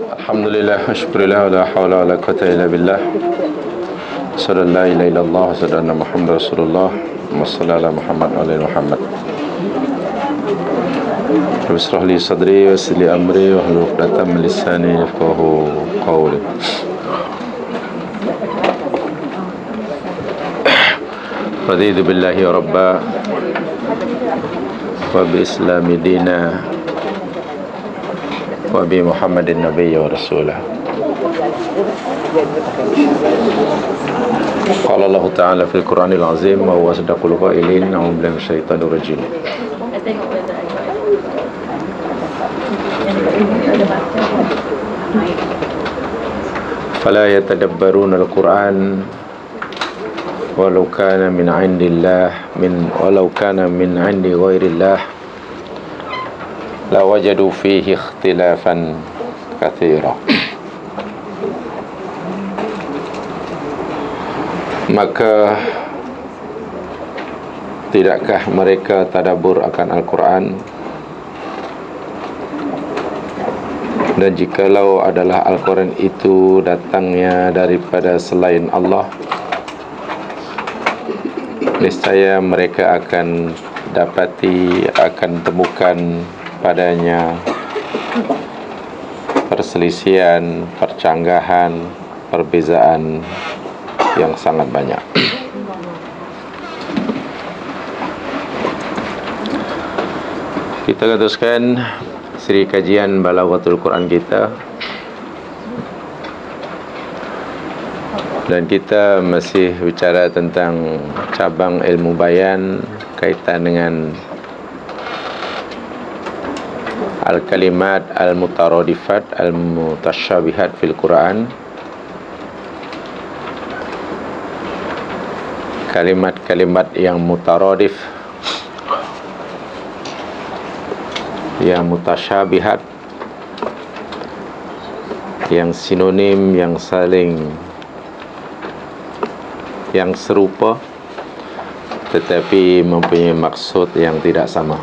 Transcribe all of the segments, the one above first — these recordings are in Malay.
Alhamdulillah, syukurillah, la hawla wa la quwata illa billah. Sallallahu la ilaha illallah, sallallahu Muhammad Rasulullah, sallallahu Muhammad wa ala Muhammad. Rabbi israh li sadri wa yassir li amri wa hlul 'uqdatam min lisani yafqahu qawli. Raditu billahi rabba wa bi islami Muhammadin nabiyya wa rasulah. قال الله تعالى في القرآن العظيم وهو أصدق القائلين بالله من الشيطان الرجيم فلا يتدبرون القرآن ولو كان من عند الله من ولو كان من عند غير الله la wajadu fihi ikhtilafan kathira. Maka tidakkah mereka tadabur akan al-Quran? Dan jikalau adalah al-Quran itu datangnya daripada selain Allah niscaya mereka akan dapati akan temukan padanya perselisihan, percanggahan, perbezaan yang sangat banyak. Kita teruskan seri kajian Balaghatul Quran kita. Dan kita masih bicara tentang cabang ilmu bayan kaitan dengan al-kalimat al-mutaradifat al-mutasyabihat fil Quran. kalimat-kalimat yang mutaradif yang mutasyabihat yang sinonim yang saling yang serupa tetapi mempunyai maksud yang tidak sama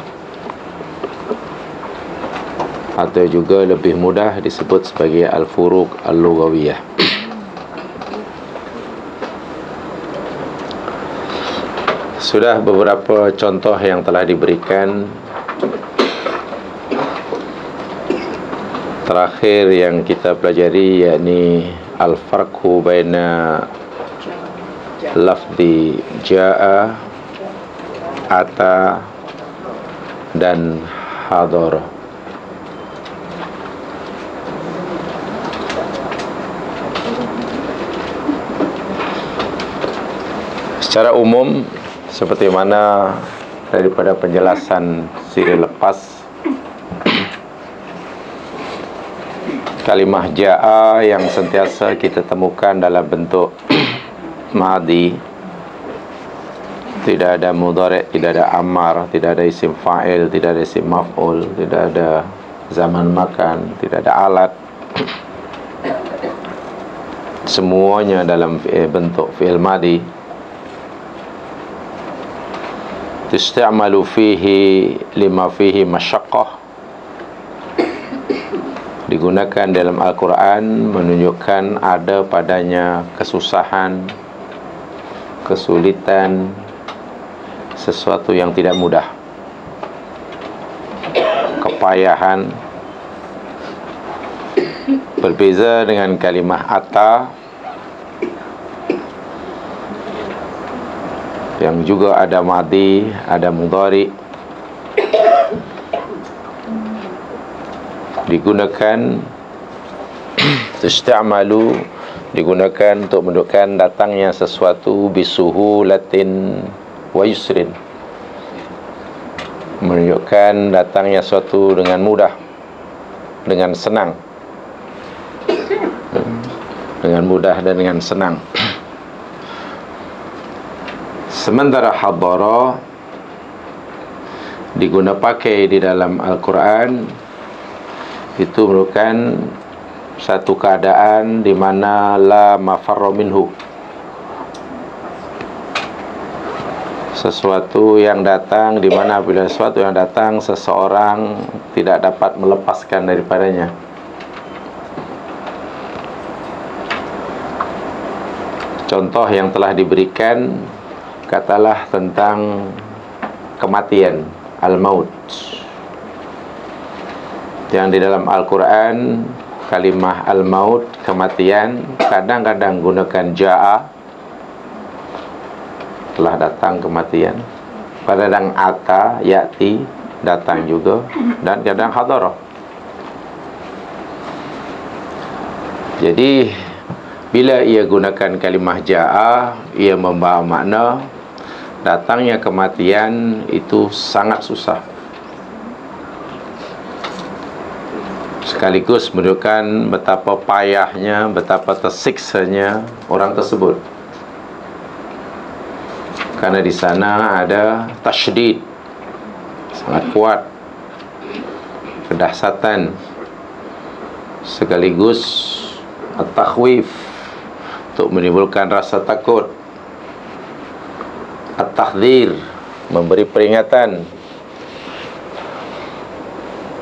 atau juga lebih mudah disebut sebagai al-furuq al-lughawiyah. Sudah beberapa contoh yang telah diberikan. Terakhir yang kita pelajari yakni Al-Farqu baina Lafdi Ja'a Ata Dan Hadar Secara umum seperti mana daripada penjelasan siri lepas kalimah ja'a yang sentiasa kita temukan dalam bentuk madi tidak ada mudhari' tidak ada amar tidak ada isim fa'il tidak ada isim maf'ul tidak ada zaman makan tidak ada alat. Semuanya dalam bentuk fi'il madi tusta'malu fihi lima fihi masyaqqah digunakan dalam Al-Quran menunjukkan ada padanya kesusahan kesulitan sesuatu yang tidak mudah. Kepayahan. Berbeza dengan kalimah ata yang juga ada madi, ada mudhari. Digunakan tusta'malu digunakan untuk menunjukkan datangnya sesuatu bisuhu latin wa yusrin. Menunjukkan datangnya sesuatu dengan mudah dengan senang. Dengan mudah dan dengan senang sementara hadara diguna pakai di dalam Al-Quran itu merupakan satu keadaan di mana la mafarra minhu. Sesuatu yang datang di mana bila sesuatu yang datang seseorang tidak dapat melepaskan daripadanya. Contoh yang telah diberikan katalah tentang kematian al-maut. Yang di dalam Al-Quran kalimah al-maut kematian kadang-kadang gunakan ja'a telah datang kematian. Kadang ata yati datang juga dan kadang hadarah. Jadi bila ia gunakan kalimah ja'a ia membawa makna datangnya kematian itu sangat susah sekaligus menunjukkan betapa payahnya, betapa tersiksanya orang tersebut. Karena di sana ada tasydid sangat kuat, kedahsatan, sekaligus at-takhwif untuk menimbulkan rasa takut, at-tahdhir memberi peringatan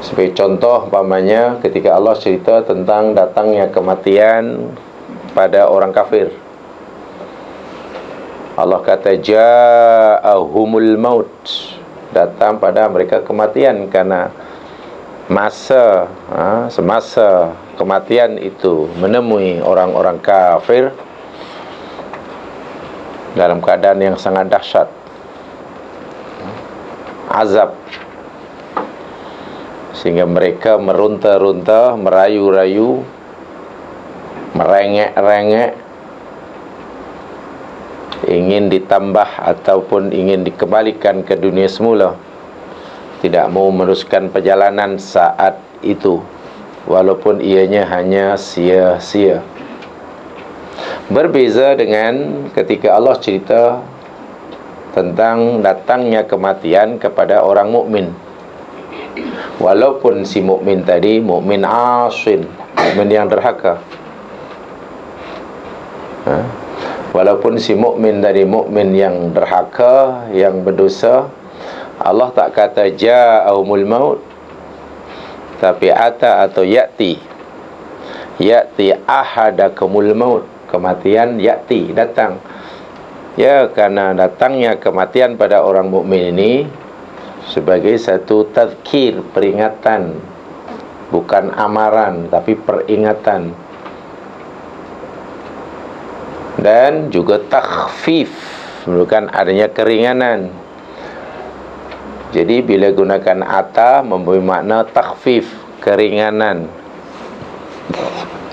sebagai contoh umpamanya ketika Allah cerita tentang datangnya kematian pada orang kafir. Allah kata ja'ahumul maut. Datang pada mereka kematian karena masa ha, semasa kematian itu menemui orang-orang kafir dalam keadaan yang sangat dahsyat. Azab sehingga mereka merunta-runta, merayu-rayu, merengek-rengek ingin ditambah ataupun ingin dikembalikan ke dunia semula. Tidak mau meneruskan perjalanan saat itu walaupun ianya hanya sia-sia. Berbeza dengan ketika Allah cerita tentang datangnya kematian kepada orang mukmin. Walaupun si mukmin tadi mukmin asin mukmin yang derhaka. Ha? walaupun si mukmin dari mukmin yang derhaka yang berdosa Allah tak kata ja'ahumul maut. Tapi ata atau yati? Yati ahadakumul maut kematian yati datang. Ya karena datangnya kematian pada orang mukmin ini sebagai satu tazkir peringatan. Bukan amaran tapi peringatan. Dan juga takhfif menunjukkan adanya keringanan. Jadi bila gunakan ata memberi makna takhfif keringanan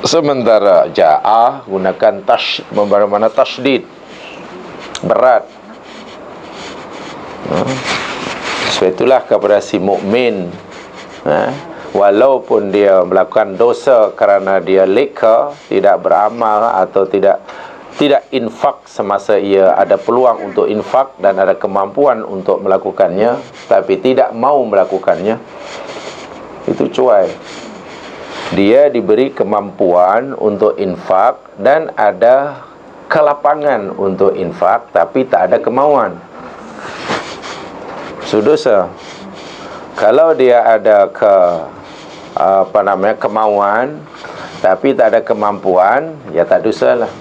sementara ja'ah gunakan tash memberi makna tasydid berat. Hmm. Sebab itulah kepada si mukmin ha, walaupun dia melakukan dosa kerana dia leka, tidak beramal atau tidak tidak infak semasa ia ada peluang untuk infak dan ada kemampuan untuk melakukannya tapi tidak mau melakukannya itu cuai dia diberi kemampuan untuk infak dan ada kelapangan untuk infak tapi tak ada kemauan sudosa. Kalau dia ada ke apa namanya kemauan tapi tak ada kemampuan, ya tak dosa lah.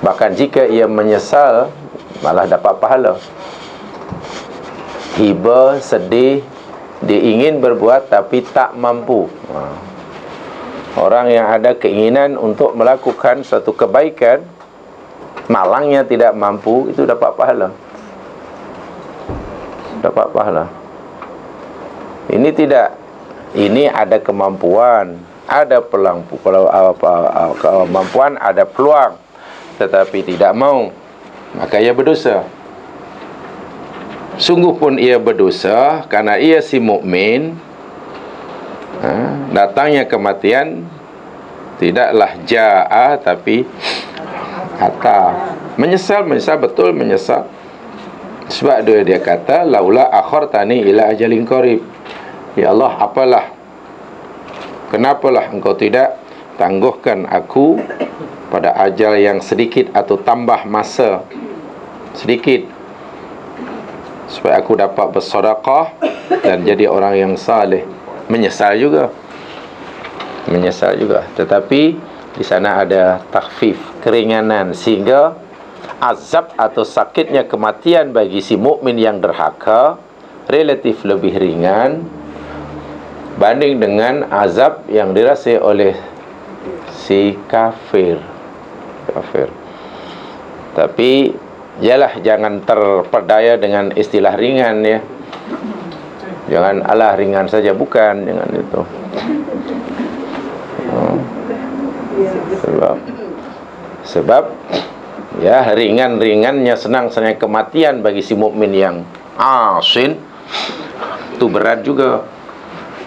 Bahkan jika ia menyesal, malah dapat pahala. Hiba, sedih, dia ingin berbuat tapi tak mampu. Ha. Orang yang ada keinginan untuk melakukan suatu kebaikan, malangnya tidak mampu, itu dapat pahala dapat pahala. Ini tidak ini ada kemampuan, ada peluang kalau kemampuan ada peluang tetapi tidak mau maka ia berdosa. Sungguh pun ia berdosa karena ia si mukmin. Ha, datangnya kematian tidaklah jaa tapi hatta. Menyesal menyesal betul menyesal. Sebab dia dia kata laula akhartani ila ajalin qarib. Ya Allah, apalah? Kenapalah engkau tidak tangguhkan aku pada ajal yang sedikit atau tambah masa? Sedikit supaya aku dapat bersedekah dan jadi orang yang saleh. Menyesal juga. Menyesal juga. Tetapi di sana ada takhfif keringanan sehingga azab atau sakitnya kematian bagi si mukmin yang derhaka relatif lebih ringan banding dengan azab yang dirasai oleh si kafir kafir tapi yalah jangan terpedaya dengan istilah ringan ya. Jangan Allah ringan saja bukan jangan itu. Oh. sebab sebab ya ringan-ringannya senang-senang kematian bagi si mukmin yang asin. Itu berat juga.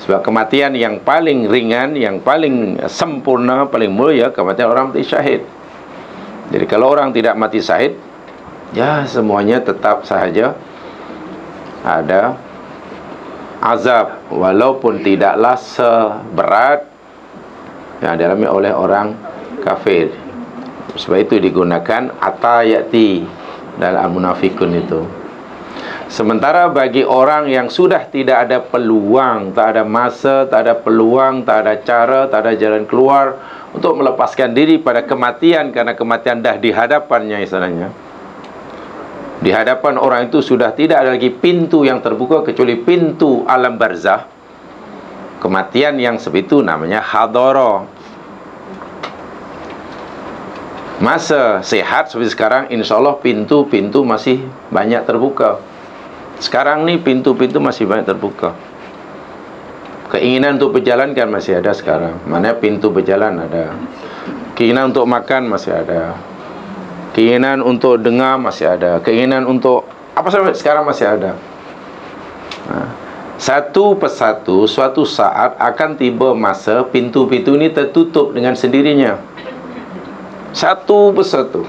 Sebab kematian yang paling ringan yang paling sempurna paling mulia kematian orang mati syahid. Jadi kalau orang tidak mati syahid ya semuanya tetap sahaja ada azab walaupun tidaklah seberat yang dialami oleh orang kafir sebab itu digunakan atayati dalam munafikun itu. Sementara bagi orang yang sudah tidak ada peluang, tak ada masa, tak ada peluang, tak ada cara, tak ada jalan keluar untuk melepaskan diri pada kematian karena kematian dah di hadapannya istilahnya. Di hadapan orang itu sudah tidak ada lagi pintu yang terbuka kecuali pintu alam barzah. Kematian yang sebegitu namanya hadara. Masa sehat seperti sekarang insya Allah pintu-pintu masih banyak terbuka. Sekarang ni pintu-pintu masih banyak terbuka. Keinginan untuk berjalan kan masih ada sekarang. Mana pintu berjalan ada. Keinginan untuk makan masih ada keinginan untuk dengar masih ada. Keinginan untuk apa saja sekarang masih ada. Nah, satu persatu suatu saat akan tiba masa pintu-pintu ini tertutup dengan sendirinya. Satu persatu.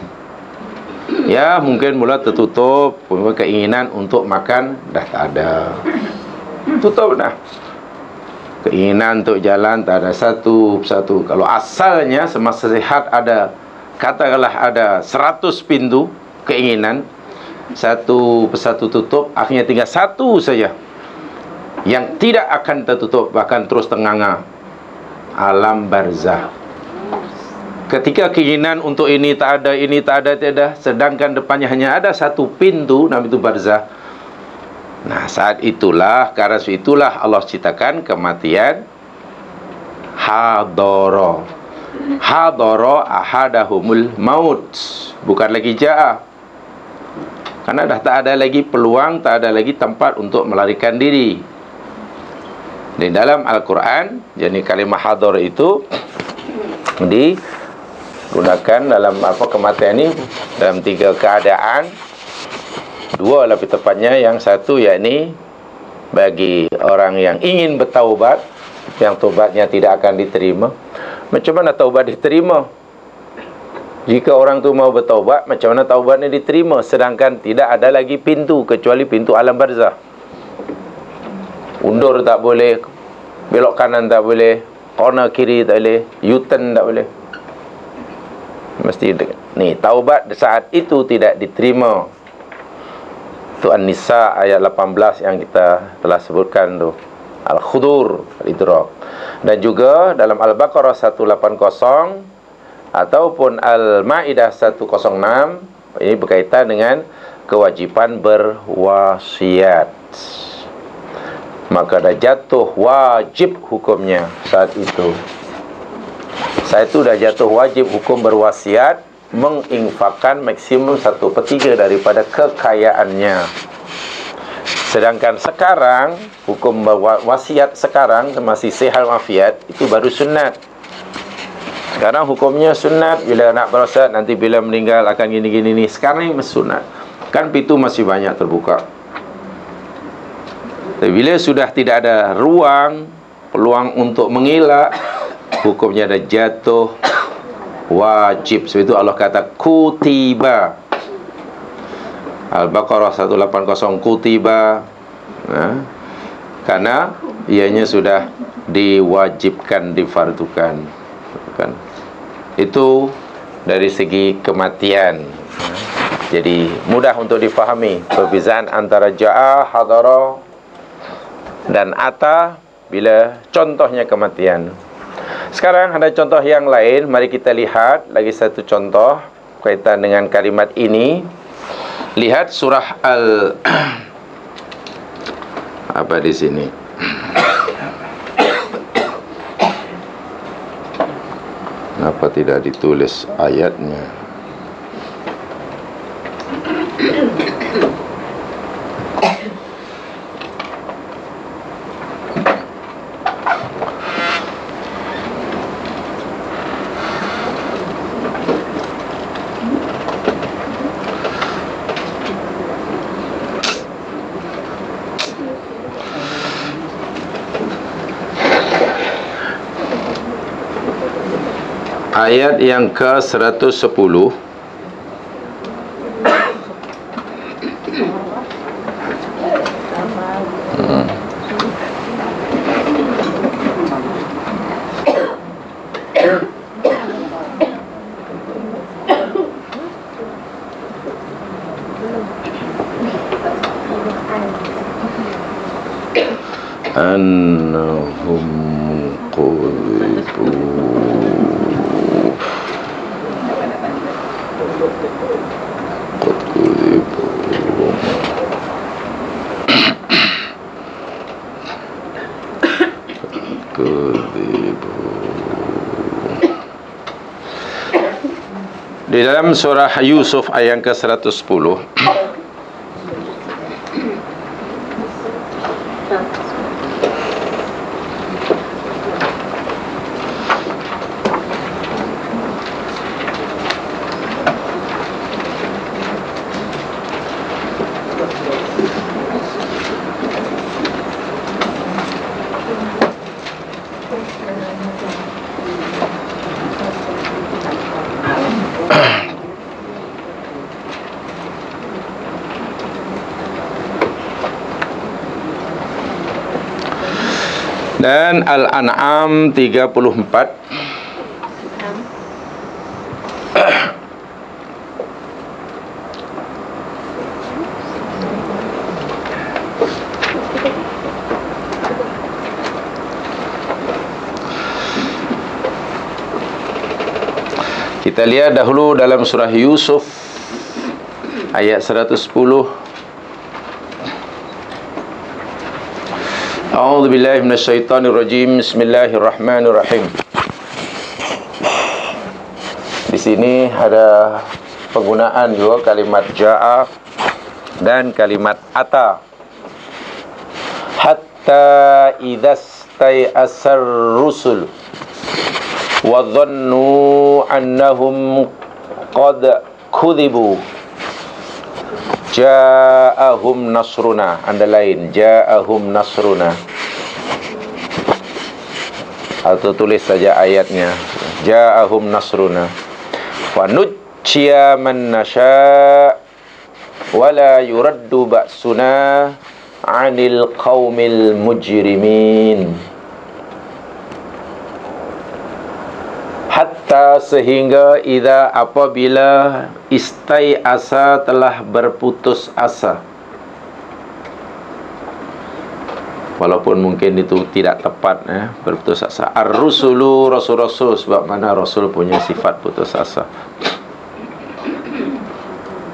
Ya mungkin mula tertutup. Punya keinginan untuk makan dah tak ada. Tutup dah. Keinginan untuk jalan tak ada. Satu persatu. Kalau asalnya semasa sehat ada katakanlah ada seratus pintu keinginan satu persatu tutup akhirnya tinggal satu saja yang tidak akan tertutup bahkan terus tenganga alam barzah. Ketika keinginan untuk ini tak ada, ini tak ada, tiada Sedangkan depannya hanya ada satu pintu Nama itu barzah. Nah saat itulah, karena itulah Allah ciptakan kematian Hadoro Hadoro ahadahumul maut. Bukan lagi ja'a. Karena dah tak ada lagi peluang Tak ada lagi tempat untuk melarikan diri. Di dalam Al-Quran Jadi kalimah hador itu Di gunakan dalam apa kematian ini dalam tiga keadaan. Dua lebih tepatnya yang satu yakni bagi orang yang ingin bertaubat yang taubatnya tidak akan diterima macam mana taubat diterima? Jika orang tu mau bertaubat macam mana taubatnya diterima? Sedangkan tidak ada lagi pintu kecuali pintu alam barzah. Undur tak boleh belok kanan tak boleh corner kiri tak boleh u-turn tak boleh. Mesti ni taubat saat itu tidak diterima. Tu An-Nisa ayat 18 yang kita telah sebutkan tu Al-Khudur Al-Idrak. Dan juga dalam Al-Baqarah 180 ataupun Al-Ma'idah 106 ini berkaitan dengan kewajipan berwasiat. Maka dah jatuh wajib hukumnya saat itu. Saya itu dah jatuh wajib hukum berwasiat menginfakkan maksimum satu per daripada kekayaannya. Sedangkan sekarang, hukum berwasiat sekarang masih sehat wafiat, itu baru sunat. Sekarang hukumnya sunat, bila nak berwasiat, nanti bila meninggal akan gini-gini ni. Sekarang ini sunat. Kan pintu masih banyak terbuka. Tapi bila sudah tidak ada ruang, peluang untuk mengelak, hukumnya ada jatuh wajib sebab itu Allah kata kutiba Al-Baqarah 180 kutiba ha? karena ianya sudah diwajibkan difardukan kan itu dari segi kematian ha? jadi mudah untuk difahami perbezaan antara ja'a hadara dan ata bila contohnya kematian Sekarang ada contoh yang lain. Mari kita lihat lagi satu contoh kaitan dengan kalimat ini. Lihat surah Al apa di sini? Kenapa tidak ditulis ayatnya? Ayat yang ke-110 Di dalam surah Yusuf ayat ke-110 dan Al-An'am 34 Kita lihat dahulu dalam surah Yusuf ayat 110 A'udzu billahi minasyaitonir rajim. Bismillahirrahmanirrahim. Di sini ada penggunaan juga kalimat jaa dan kalimat ata. Hatta idzastai asar rusul wa dhannu annahum qad kudzibu Ja'ahum nasruna. Anda lain Ja'ahum nasruna. Atau tulis saja ayatnya. Ja'ahum nasruna. Wa nujjiya man nasha' Wala yuraddu ba'suna Anil qawmil mujrimin hatta sehingga ida apabila istai asa telah berputus asa. Walaupun mungkin itu tidak tepat ya berputus asa. Ar-rusulu rasul-rasul sebab mana rasul punya sifat putus asa.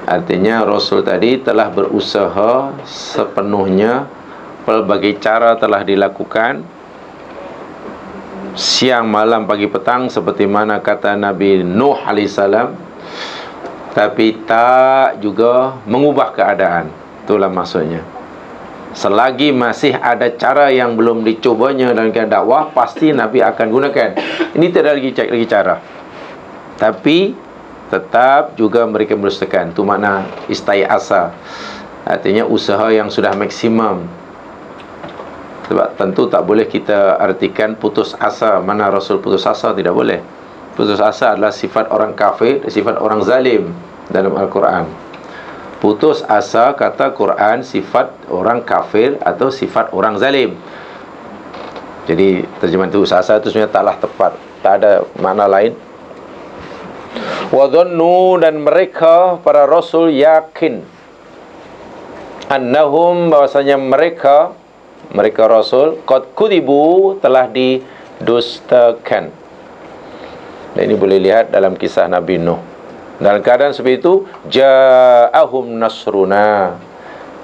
Artinya rasul tadi telah berusaha sepenuhnya pelbagai cara telah dilakukan siang malam pagi petang seperti mana kata Nabi Nuh alaihissalam tapi tak juga mengubah keadaan. Itulah maksudnya. Selagi masih ada cara yang belum dicobanya dalam keadaan dakwah pasti Nabi akan gunakan. Ini tidak lagi cek lagi cara. Tapi tetap juga mereka berusahakan itu makna istai asa. Artinya usaha yang sudah maksimum sebab tentu tak boleh kita artikan putus asa Mana Rasul putus asa tidak boleh. Putus asa adalah sifat orang kafir Sifat orang zalim dalam Al-Quran. Putus asa kata Quran Sifat orang kafir Atau sifat orang zalim. Jadi terjemahan putus asa itu sebenarnya taklah tepat. Tak ada makna lain. Wadhannu dan mereka para Rasul yakin Annahum bahwasanya mereka mereka rasul qad kudibu telah didustakan Dan ini boleh lihat dalam kisah Nabi Nuh. Dalam keadaan seperti itu, ja'ahum nasruna.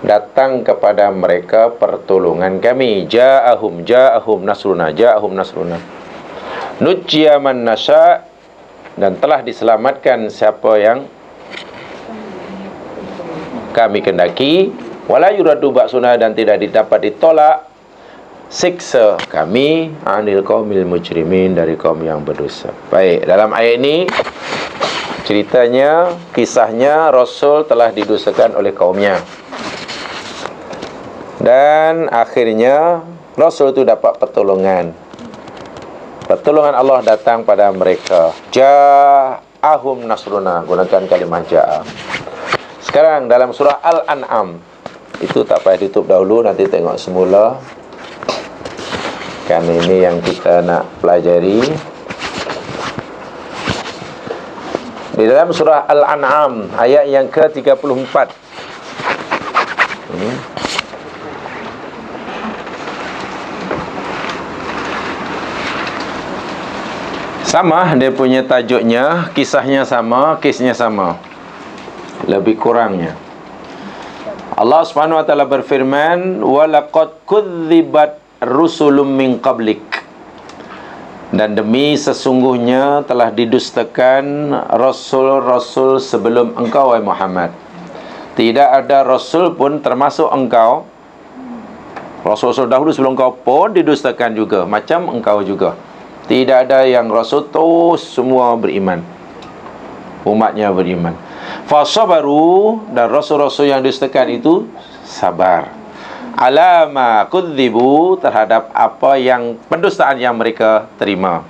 Datang kepada mereka pertolongan kami. Ja'ahum, ja'ahum nasruna, ja'ahum nasruna. Nujjiya man nasya' dan telah diselamatkan siapa yang kami kendaki wala yuradu ba'suna dan tidak didapat ditolak siksa kami anil qaumil mujrimin dari kaum yang berdosa. Baik, dalam ayat ini ceritanya kisahnya Rasul telah didosakan oleh kaumnya. Dan akhirnya Rasul itu dapat pertolongan. Pertolongan Allah datang pada mereka. Ja'ahum nasruna gunakan kalimah ja'a. Sekarang dalam surah Al-An'am itu tak payah tutup dahulu nanti tengok semula. Kan ini yang kita nak pelajari. Di dalam surah Al-An'am ayat yang ke-34. Hmm. Sama dia punya tajuknya, kisahnya sama, kisnya sama lebih kurangnya Allah Subhanahu wa taala berfirman walaqad kudzibat rusulun min qablik. Dan demi sesungguhnya telah didustakan rasul-rasul sebelum engkau wahai Muhammad. Tidak ada rasul pun termasuk engkau. Rasul-rasul dahulu sebelum engkau pun didustakan juga macam engkau juga. Tidak ada yang rasul terus semua beriman. Umatnya beriman Fasabaru dan rasul-rasul yang disertakan itu sabar. Alama kudzibu terhadap apa yang pendustaan yang mereka terima.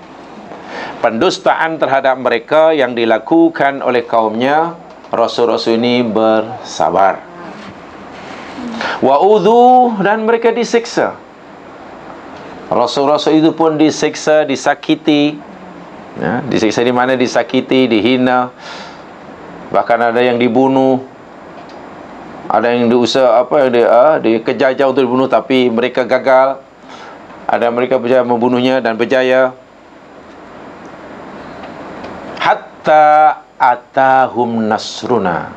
Pendustaan terhadap mereka yang dilakukan oleh kaumnya, rasul-rasul ini bersabar. Wa udhu dan mereka disiksa. Rasul-rasul itu pun disiksa, disakiti. Ya, disiksa di mana? Disakiti, dihina bahkan ada yang dibunuh. Ada yang diusaha apa yang dia ah, dia kejar untuk dibunuh tapi mereka gagal. Ada mereka berjaya membunuhnya dan berjaya. Hatta atahum nasruna.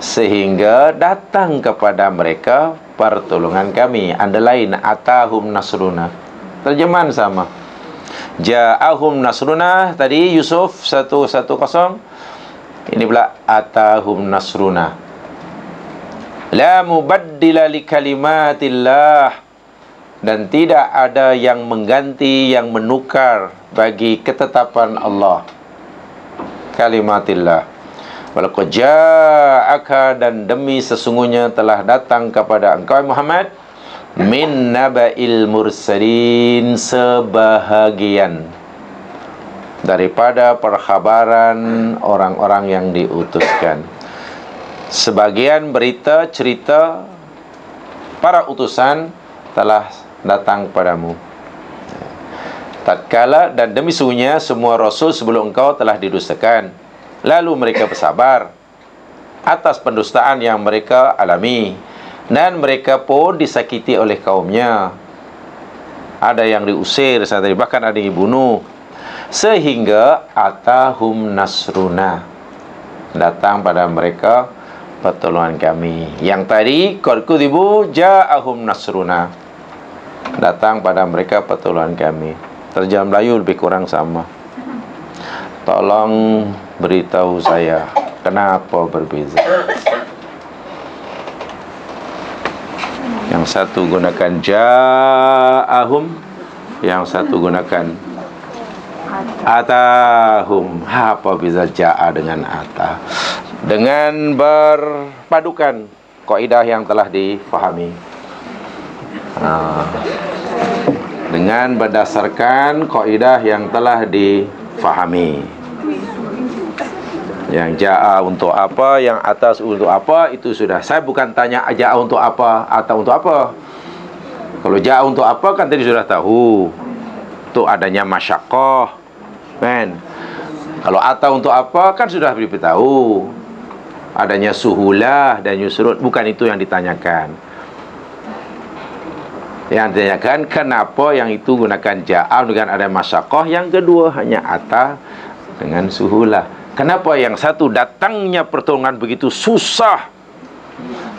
Sehingga datang kepada mereka pertolongan kami. Lain atahum nasruna. Terjemahan sama. Ja'ahum nasruna tadi Yusuf 110 ini pula atahum nasruna. La mubaddila li kalimatillah dan tidak ada yang mengganti yang menukar bagi ketetapan Allah. Kalimatillah. Walaqad ja'aka dan demi sesungguhnya telah datang kepada engkau Muhammad min naba'il mursalin sebahagian daripada perkhabaran orang-orang yang diutuskan. Sebagian berita cerita para utusan telah datang padamu. Tatkala dan demi sungguhnya semua rasul sebelum engkau telah didustakan. Lalu mereka bersabar atas pendustaan yang mereka alami dan mereka pun disakiti oleh kaumnya. Ada yang diusir, bahkan ada yang dibunuh sehingga atahum nasruna. Datang pada mereka pertolongan kami. Yang tadi qad kudibu ja'ahum nasruna. Datang pada mereka pertolongan kami. Terjemah Melayu lebih kurang sama. Tolong beritahu saya kenapa berbeza? Yang satu gunakan ja'ahum yang satu gunakan atahum. Apa bisa ja'a dengan ata dengan berpadukan kaidah yang telah difahami. Ha. dengan berdasarkan kaidah yang telah difahami. Yang ja'a untuk apa yang atas untuk apa itu sudah. Saya bukan tanya ja'a untuk apa atau untuk apa. Kalau ja'a untuk apa kan tadi sudah tahu. Untuk adanya masyakoh Kan? Kalau atau untuk apa kan sudah diberitahu. Adanya suhulah dan yusrut bukan itu yang ditanyakan. Yang ditanyakan kenapa yang itu gunakan ja'al dengan ada masyakoh, yang kedua hanya atas dengan suhulah. Kenapa yang satu datangnya pertolongan begitu susah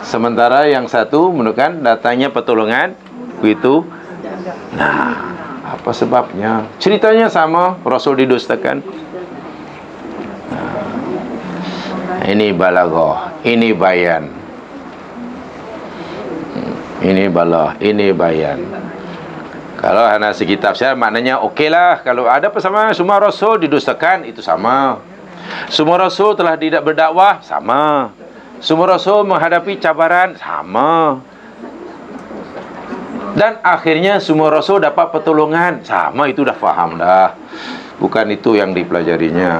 sementara yang satu menunjukkan datangnya pertolongan begitu nah apa sebabnya? Ceritanya sama Rasul didustakan. Nah, ini balaghah ini bayan. Hmm, ini balah ini bayan. Kalau hanya sekitar saya maknanya okeylah kalau ada persamaan semua Rasul didustakan itu sama. Semua rasul telah tidak berdakwah sama. Semua rasul menghadapi cabaran sama. Dan akhirnya semua rasul dapat pertolongan sama itu dah faham dah. Bukan itu yang dipelajarinya.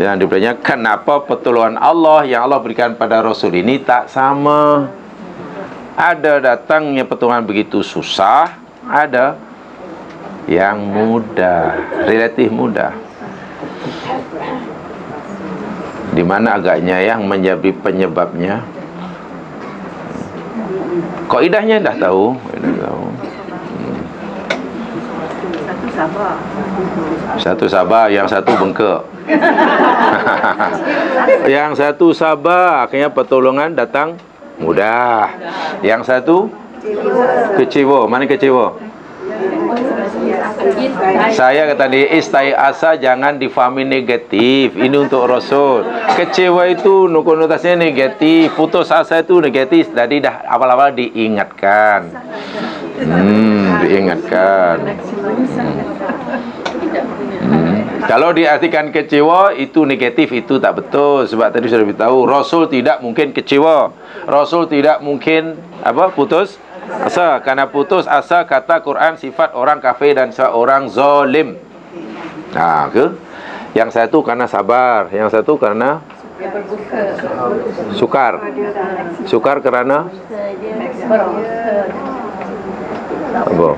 Yang dipelajarinya kenapa pertolongan Allah yang Allah berikan pada rasul ini tak sama. Ada datangnya pertolongan begitu susah, ada yang mudah, relatif mudah. Di mana agaknya yang menjadi penyebabnya? Kaidahnya dah tahu, dah tahu. Hmm. Satu sabar. Satu sabar, yang satu bengkak. yang satu sabar, akhirnya pertolongan datang mudah. Yang satu kecewa. Mana kecewa? Saya kata dia istai asa jangan difahami negatif. Ini untuk Rasul. Kecewa itu konotasinya negatif. Putus asa itu negatif. Jadi dah awal-awal diingatkan. Hmm, diingatkan. Hmm. Kalau diartikan kecewa itu negatif itu tak betul sebab tadi sudah beritahu Rasul tidak mungkin kecewa. Rasul tidak mungkin apa putus asa karena putus asa kata Quran sifat orang kafir dan seorang zalim. Ha ke? Yang satu karena sabar, yang satu karena sukar. Sukar kerana apa?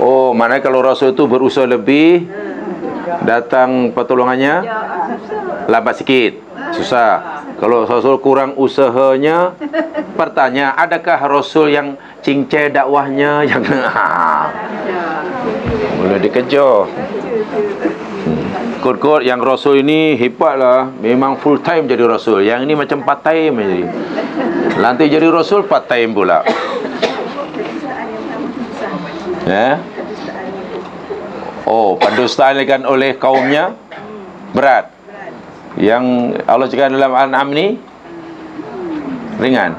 Oh, mana kalau Rasul itu berusaha lebih datang pertolongannya? Lambat sikit, susah. Kalau Rasul kurang usahanya Pertanyaan Adakah Rasul yang Cincai dakwahnya? Yang Mula dikejar. Kod-kod yang Rasul ini Hebat lah. Memang full time jadi Rasul. Yang ini macam part time jadi. Nanti jadi Rasul part time pula. Ya Oh, pendustaan oleh kaumnya berat yang Allah cakap dalam Al-An'am ni ringan.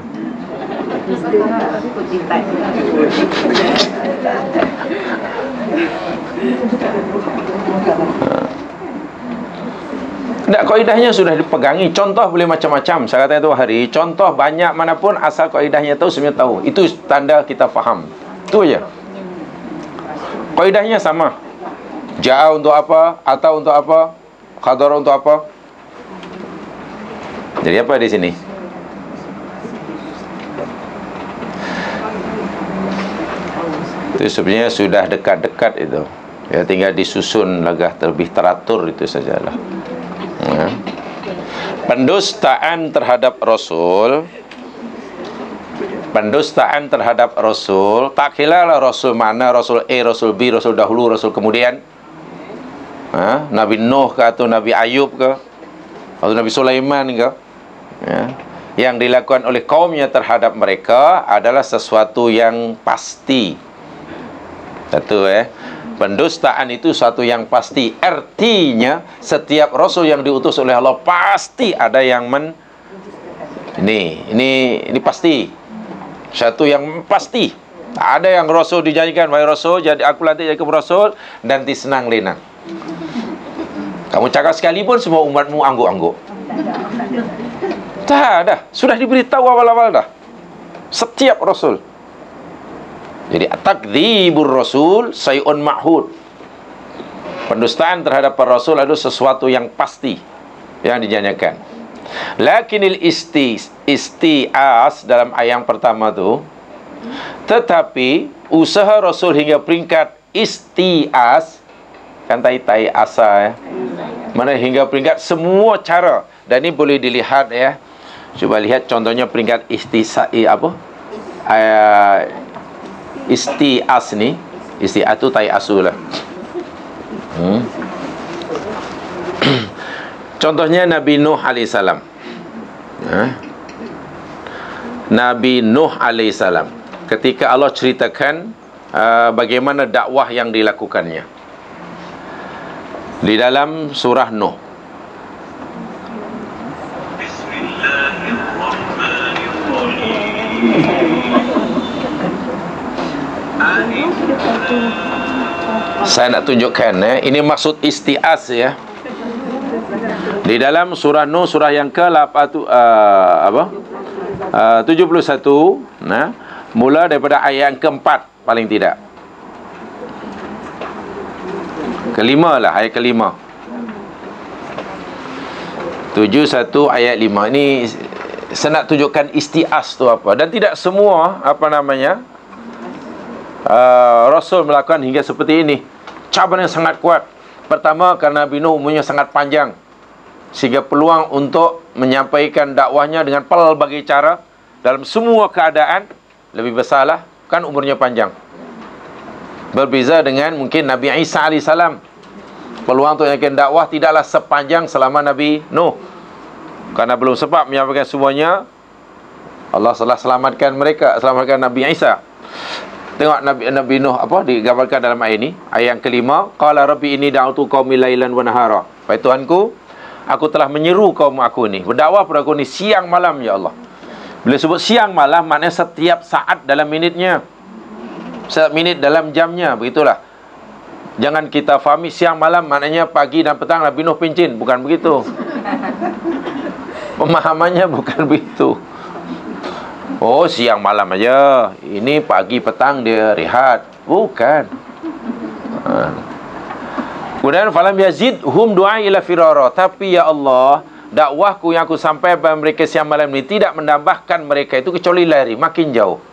Tak kaidahnya sudah dipegangi. Contoh boleh macam-macam. Saya kata itu hari. Contoh banyak manapun asal kaidahnya tahu semuanya tahu. Itu tanda kita faham. Itu aja. Kaidahnya sama. Ja'a untuk apa? Atau untuk apa? Qadar untuk apa? Jadi apa di sini? Itu sebenarnya sudah dekat-dekat itu. Ya tinggal disusun lagah terlebih teratur itu sajalah. Ya. Pendustaan terhadap Rasul Pendustaan terhadap Rasul Tak lah Rasul mana Rasul A, Rasul B, Rasul dahulu, Rasul kemudian ha? Nabi Nuh ke atau Nabi Ayub ke Atau Nabi Sulaiman ke ya, yang dilakukan oleh kaumnya terhadap mereka adalah sesuatu yang pasti. Satu eh. Pendustaan itu satu yang pasti. Artinya setiap rasul yang diutus oleh Allah pasti ada yang men ini, ini ini pasti. Satu yang pasti. Ada yang rasul dijanjikan, "Wahai rasul, jadi aku lantik jadi rasul dan senang lenang." Kamu cakap sekalipun semua umatmu angguk-angguk. Tak dah. Sudah diberitahu awal-awal dah. Setiap Rasul. Jadi takdzibur Rasul sayun ma'hud. Pendustaan terhadap para Rasul adalah sesuatu yang pasti yang dijanjikan. Lakinil isti isti'as dalam ayat pertama tu tetapi usaha Rasul hingga peringkat isti'as kan tai tai asa ya. Mana hingga peringkat semua cara dan ini boleh dilihat ya Cuba lihat contohnya peringkat istisai apa? uh, istias ni istias tu tai asu lah hmm. contohnya Nabi Nuh AS ha? Nabi Nuh AS ketika Allah ceritakan uh, bagaimana dakwah yang dilakukannya di dalam surah Nuh Saya nak tunjukkan eh. Ini maksud isti'as ya. Di dalam surah Nuh surah yang ke-8 uh, apa? Uh, 71 nah, mula daripada ayat yang keempat paling tidak. Kelima lah ayat kelima. 71 ayat 5 Ini saya nak tunjukkan isti'as tu apa. Dan tidak semua Apa namanya uh, Rasul melakukan hingga seperti ini. Cabaran yang sangat kuat. Pertama kerana Nabi Nuh umurnya sangat panjang. Sehingga peluang untuk Menyampaikan dakwahnya dengan pelbagai cara Dalam semua keadaan Lebih besarlah. Kan umurnya panjang Berbeza dengan mungkin Nabi Isa AS Peluang untuk menyampaikan dakwah Tidaklah sepanjang selama Nabi Nuh Karena belum sempat menyampaikan semuanya Allah telah selamatkan mereka Selamatkan Nabi Isa Tengok Nabi Nabi Nuh apa digambarkan dalam ayat ini. Ayat yang kelima, qala rabbi inni da'utu qaumi lailan wa nahara. Wahai Tuhanku, aku telah menyeru kaum aku ni, berdakwah pada aku ni siang malam ya Allah. Bila sebut siang malam maknanya setiap saat dalam minitnya. Setiap minit dalam jamnya, begitulah. Jangan kita fahami siang malam maknanya pagi dan petang Nabi Nuh pincin, bukan begitu. Pemahamannya bukan begitu. Oh siang malam aja. Ini pagi petang dia rehat. Bukan. Kemudian falam yazid hum du'a ila firara. Tapi ya Allah, dakwahku yang aku sampai kepada mereka siang malam ini tidak menambahkan mereka itu kecuali lari makin jauh.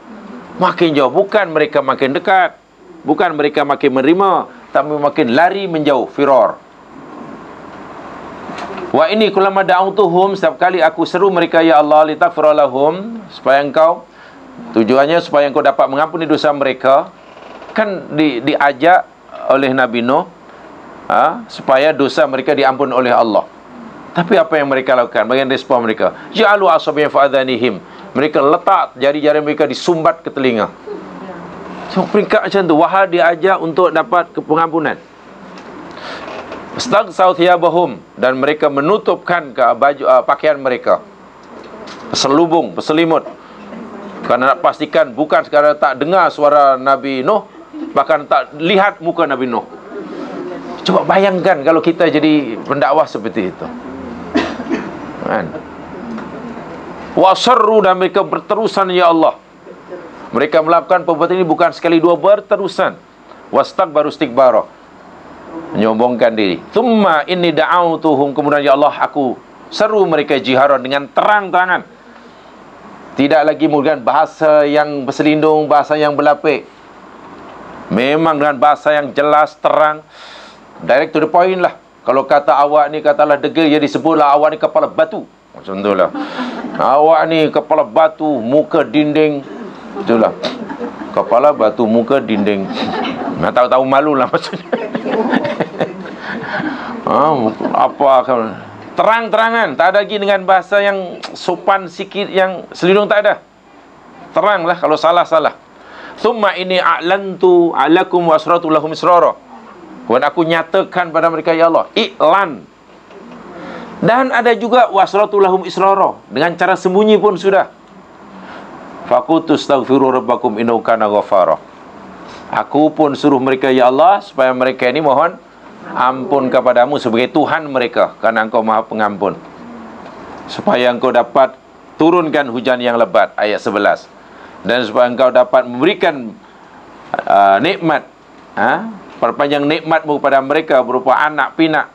Makin jauh bukan mereka makin dekat. Bukan mereka makin menerima, tapi makin lari menjauh firar. Wa ini kulama da'utuhum setiap kali aku seru mereka ya Allah litaghfir lahum supaya engkau tujuannya supaya engkau dapat mengampuni dosa mereka kan di, diajak oleh Nabi Nuh ha, supaya dosa mereka diampun oleh Allah. Tapi apa yang mereka lakukan? Bagaimana respon mereka? Ja'alu asabi fa'adhanihim. Mereka letak jari-jari mereka disumbat ke telinga. So, peringkat macam tu. Wahal diajak untuk dapat pengampunan. Stagsaw thiyabahum dan mereka menutupkan ke baju uh, pakaian mereka. Selubung, berselimut. Kerana nak pastikan bukan sekadar tak dengar suara Nabi Nuh, bahkan tak lihat muka Nabi Nuh. Cuba bayangkan kalau kita jadi pendakwah seperti itu. Kan? Wasarru dan mereka berterusan ya Allah. Mereka melakukan perbuatan ini bukan sekali dua berterusan. Wastag baru stikbarah menyombongkan diri. Thumma inni da'autuhum kemudian ya Allah aku seru mereka jiharan dengan terang-terangan. Tidak lagi menggunakan bahasa yang berselindung, bahasa yang berlapik. Memang dengan bahasa yang jelas, terang. Direct to the point lah. Kalau kata awak ni katalah degil, jadi sebutlah awak ni kepala batu. Macam tu lah. Awak ni kepala batu, muka dinding. Itulah. Kepala batu, muka dinding. Nak tahu-tahu malu lah maksudnya ha, apa terang-terangan tak ada lagi dengan bahasa yang sopan sikit yang selindung tak ada teranglah kalau salah-salah thumma ini a'lantu alakum wasratu lahum israra kemudian aku nyatakan pada mereka ya Allah iklan dan ada juga wasratu lahum israra dengan cara sembunyi pun sudah faqutu astaghfiru rabbakum innahu kana ghafara Aku pun suruh mereka ya Allah supaya mereka ini mohon ampun kepadamu sebagai Tuhan mereka karena engkau Maha Pengampun. Supaya engkau dapat turunkan hujan yang lebat ayat 11 dan supaya engkau dapat memberikan uh, nikmat ha? perpanjang nikmatmu kepada mereka berupa anak pinak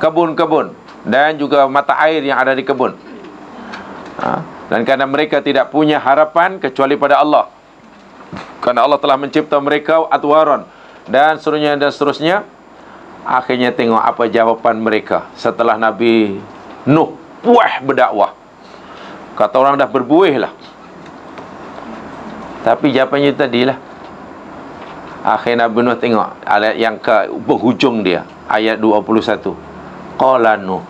kebun-kebun dan juga mata air yang ada di kebun. Ha? Dan karena mereka tidak punya harapan kecuali pada Allah kerana Allah telah mencipta mereka atwaran dan seterusnya dan seterusnya akhirnya tengok apa jawapan mereka setelah Nabi Nuh puah berdakwah kata orang dah berbuih lah Tapi jawapannya tadilah. Akhir Nabi Nuh tengok ayat yang ke penghujung dia. Ayat 21. Qala Nuh.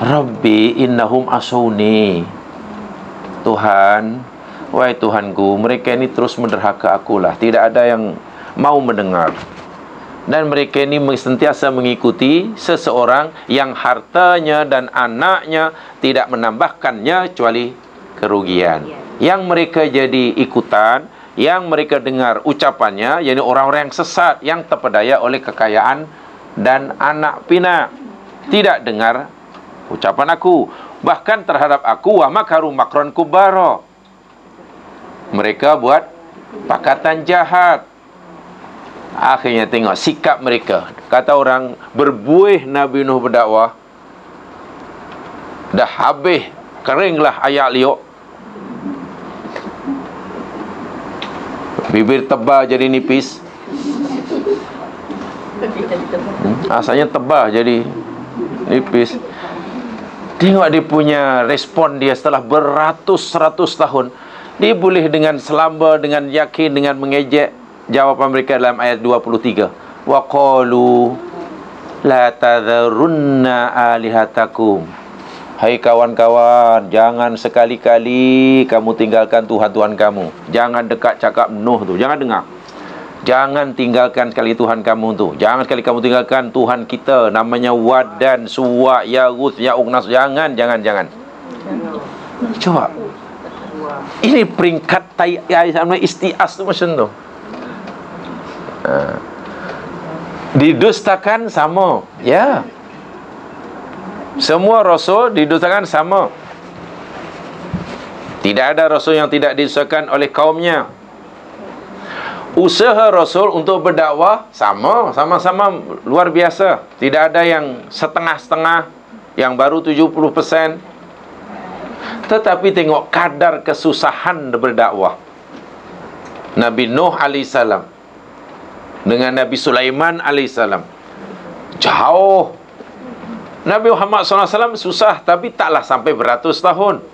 Rabbi innahum asuni. Tuhan, wahai Tuhanku, mereka ini terus menderhaka akulah. Tidak ada yang mau mendengar dan mereka ini sentiasa mengikuti seseorang yang hartanya dan anaknya tidak menambahkannya kecuali kerugian. Yang mereka jadi ikutan, yang mereka dengar ucapannya, yakni orang-orang yang sesat, yang terpedaya oleh kekayaan dan anak pinak. Tidak dengar ucapan aku. Bahkan terhadap aku, wa makaru makron kubara. Mereka buat pakatan jahat Akhirnya tengok sikap mereka. Kata orang berbuih Nabi Nuh berdakwah. Dah habis keringlah ayak liuk. Bibir tebal jadi nipis. Hmm, asalnya tebal jadi. Nipis. Tengok dia punya respon dia setelah beratus-ratus tahun. Dia boleh dengan selamba, dengan yakin, dengan mengejek jawapan mereka dalam ayat 23 wa qalu la tadharunna alihatakum. Hai kawan-kawan jangan sekali-kali kamu tinggalkan Tuhan-Tuhan kamu. Jangan dekat cakap Nuh tu. Jangan dengar Jangan tinggalkan sekali Tuhan kamu tu. Jangan sekali kamu tinggalkan Tuhan kita namanya Wad dan Suwa Ya Ruth Ya Ugnas. Jangan, jangan, jangan. Coba. Ini peringkat istias tu macam tu. Ha. didustakan sama ya semua rasul didustakan sama tidak ada rasul yang tidak didustakan oleh kaumnya usaha rasul untuk berdakwah sama sama-sama luar biasa tidak ada yang setengah-setengah yang baru 70% tetapi tengok kadar kesusahan berdakwah Nabi Nuh alaihissalam dengan Nabi Sulaiman alaihissalam. Jauh. Nabi Muhammad SAW susah tapi taklah sampai beratus tahun.